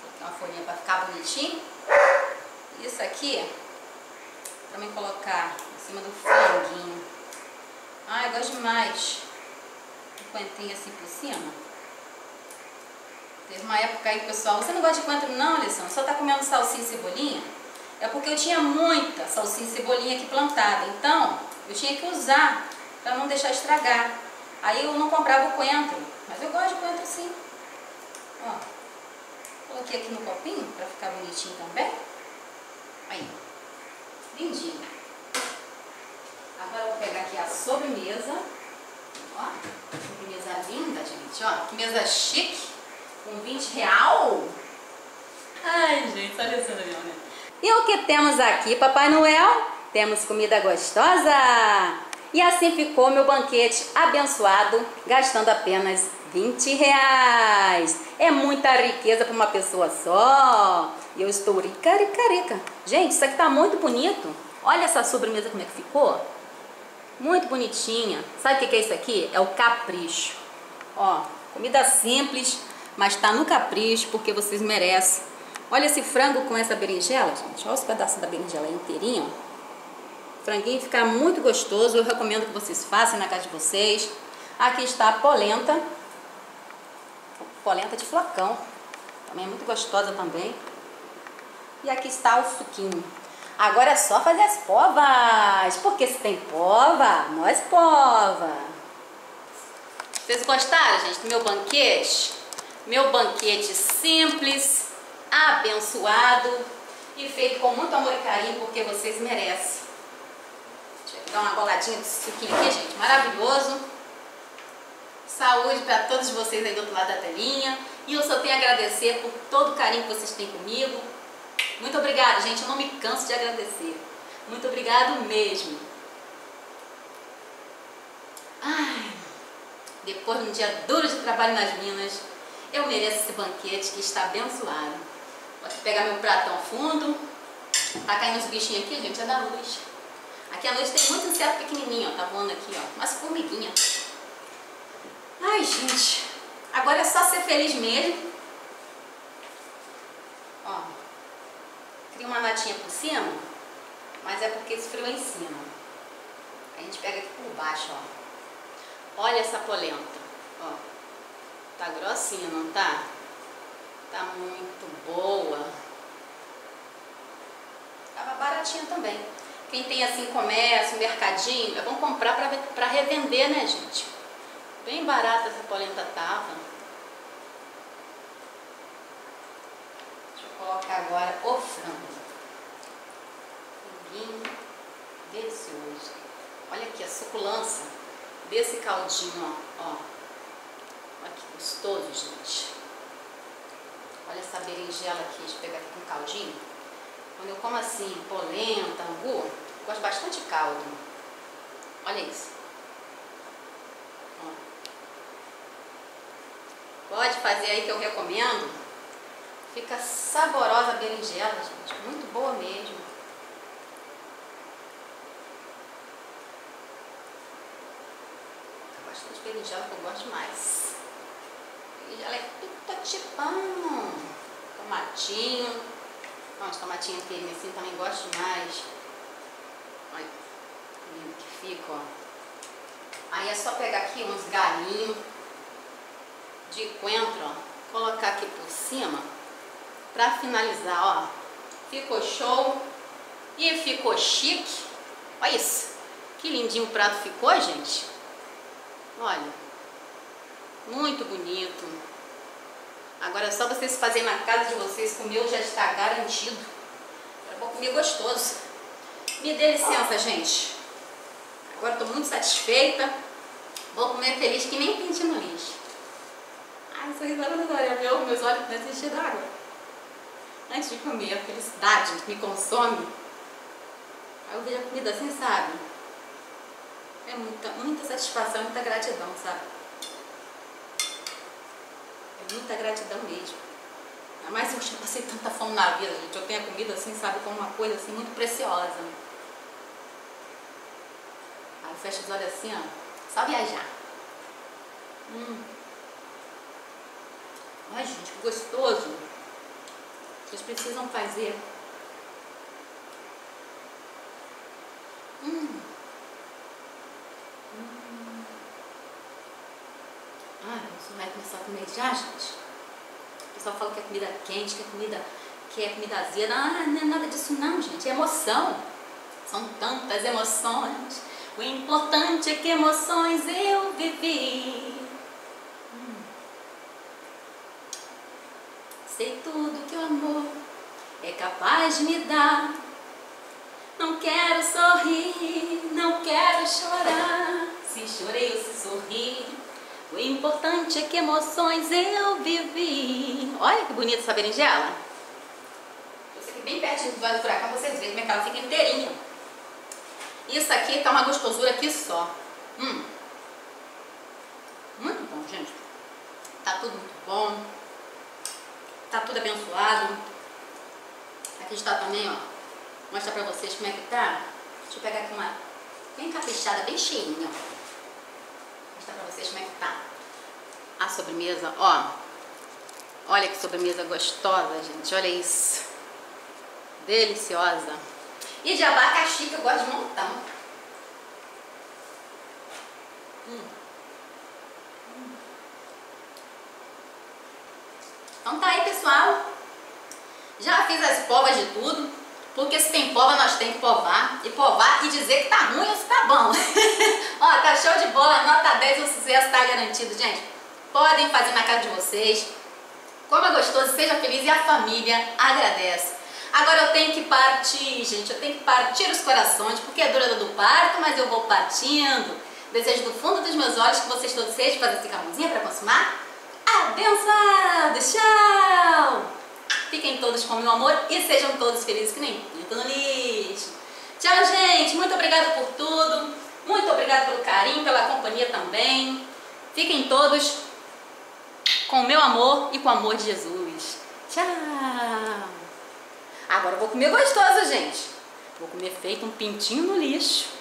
Coloquei uma folhinha para ficar bonitinho. Isso aqui, mim colocar em cima do franguinho. Ai, gosto demais. Um coentrinho assim por cima. Teve uma época aí, pessoal, você não gosta de coentro não, Alessandro? Só tá comendo salsinha e cebolinha? É porque eu tinha muita salsinha e cebolinha aqui plantada. Então, eu tinha que usar para não deixar estragar. Aí eu não comprava o coentro. Mas eu gosto de coentro sim. Ó. Coloquei aqui no copinho para ficar bonitinho também. Aí. Lindinho. Agora eu vou pegar aqui a sobremesa. Ó. Sobremesa linda, gente. Ó. Que mesa chique com 20 real? Ai, gente, olha isso, né? E o que temos aqui, Papai Noel? Temos comida gostosa! E assim ficou meu banquete abençoado, gastando apenas 20 reais. É muita riqueza para uma pessoa só. E eu estou rica, rica, rica. Gente, isso aqui tá muito bonito. Olha essa sobremesa como é que ficou. Muito bonitinha. Sabe o que é isso aqui? É o capricho. Ó, comida simples, mas tá no capricho porque vocês merecem. Olha esse frango com essa berinjela, gente. Olha os pedaços da berinjela inteirinho. O franguinho fica muito gostoso. Eu recomendo que vocês façam na casa de vocês. Aqui está a polenta. Polenta de flocão. Também é muito gostosa também. E aqui está o suquinho. Agora é só fazer as povas. Porque se tem pova, nós pova. Vocês gostaram, gente, do meu banquete? Meu banquete simples, abençoado e feito com muito amor e carinho, porque vocês merecem. Deixa eu dar uma boladinha de suquinho aqui, gente. Maravilhoso. Saúde para todos vocês aí do outro lado da telinha. E eu só tenho a agradecer por todo o carinho que vocês têm comigo. Muito obrigada, gente. Eu não me canso de agradecer. Muito obrigado mesmo. Ai, depois de um dia duro de trabalho nas minas, eu mereço esse banquete que está abençoado. Vou pegar meu pratão fundo. Tá caindo os bichinhos aqui, gente, é da luz. Aqui à noite tem muito inseto pequenininho, ó, tá voando aqui, ó, umas formiguinhas. Ai, gente, agora é só ser feliz mesmo. Ó, cria uma latinha por cima, mas é porque esfriou em cima. A gente pega aqui por baixo, ó. Olha essa polenta, ó. Tá grossinha, não tá? Tá muito boa. Tava baratinha também. Quem tem assim comércio, mercadinho, é bom comprar pra, pra revender, né, gente? Bem barata essa polenta tava. Deixa eu colocar agora o frango. Franguinho delicioso. Olha aqui a suculância. desse caldinho, ó. ó. Olha que gostoso, gente. Olha essa berinjela aqui, deixa eu pegar aqui com caldinho. Quando eu como assim, polenta, angu, gosto bastante de caldo. Olha isso. Ó. Pode fazer aí que eu recomendo. Fica saborosa a berinjela, gente. Muito boa mesmo. Bastante berinjela que eu gosto mais. Berinjela é tudo tipão. Tomatinho. Ó, os tomatinhos inteirinhos assim também gosto mais. Olha que lindo que fica, ó. Aí é só pegar aqui uns galinhos de coentro, ó, colocar aqui por cima para finalizar, ó. Ficou show e ficou chique. Olha isso. Que lindinho o prato ficou, gente. Olha. Muito bonito. Agora é só vocês fazerem na casa de vocês, o meu já está garantido. Eu vou comer gostoso. Me dê licença, gente. Agora estou muito satisfeita. Vou comer feliz que nem pinte no lixo. Ai, essa risada da Glória, viu? Meus olhos começam a encher d'água. Antes de comer, a felicidade me consome. Aí eu vejo a comida assim, sabe? É muita, muita satisfação, muita gratidão, sabe? É muita gratidão mesmo. Mas eu já passei tanta fome na vida, gente. Eu tenho a comida assim, sabe, como uma coisa assim muito preciosa. Aí fecha os olhos assim, ó. Só viajar. Hum. Ai, gente, que gostoso. Vocês precisam fazer. Hum. Hum. Ai, você vai começar a comer já, gente? O pessoal fala que é comida quente, que é comida, que é comida azeda. Ah, não é nada disso não, gente. É emoção. São tantas emoções. O importante é que emoções eu vivi. Hum. Sei tudo que o amor é capaz de me dar. Não quero sorrir, não quero chorar. Se chorei ou se sorri, o importante é que emoções eu vivi. Olha que bonita essa berinjela. Você aqui bem pertinho do vale do furacão, vocês veem como é que ela fica inteirinha. Isso aqui tá uma gostosura aqui só. Hum. Muito bom, gente. Tá tudo muito bom. Tá tudo abençoado. Aqui está também, ó. Mostrar pra vocês como é que tá. Deixa eu pegar aqui uma bem caprichada, bem cheinha. Mostrar pra vocês como é que tá. A sobremesa, ó. Olha que sobremesa gostosa, gente. Olha isso. Deliciosa. E de abacaxi, que eu gosto de montão. Então tá aí, pessoal. Já fiz as povas de tudo. Porque se tem pova, nós tem que povar. E povar e dizer que tá ruim ou se tá bom. Ó, tá show de bola, nota 10, o sucesso tá garantido, gente. Podem fazer na casa de vocês. Coma gostoso, seja feliz e a família agradece. Agora eu tenho que partir, gente, eu tenho que partir os corações, porque é dura do parto, mas eu vou partindo. Desejo do fundo dos meus olhos que vocês todos sejam, fazer essa mãozinha para consumar. Abençoado! Tchau! Fiquem todos com meu amor e sejam todos felizes que nem pinto no lixo. Tchau, gente! Muito obrigada por tudo. Muito obrigada pelo carinho, pela companhia também. Fiquem todos com o meu amor e com o amor de Jesus. Tchau! Agora eu vou comer gostoso, gente. Vou comer feito um pintinho no lixo.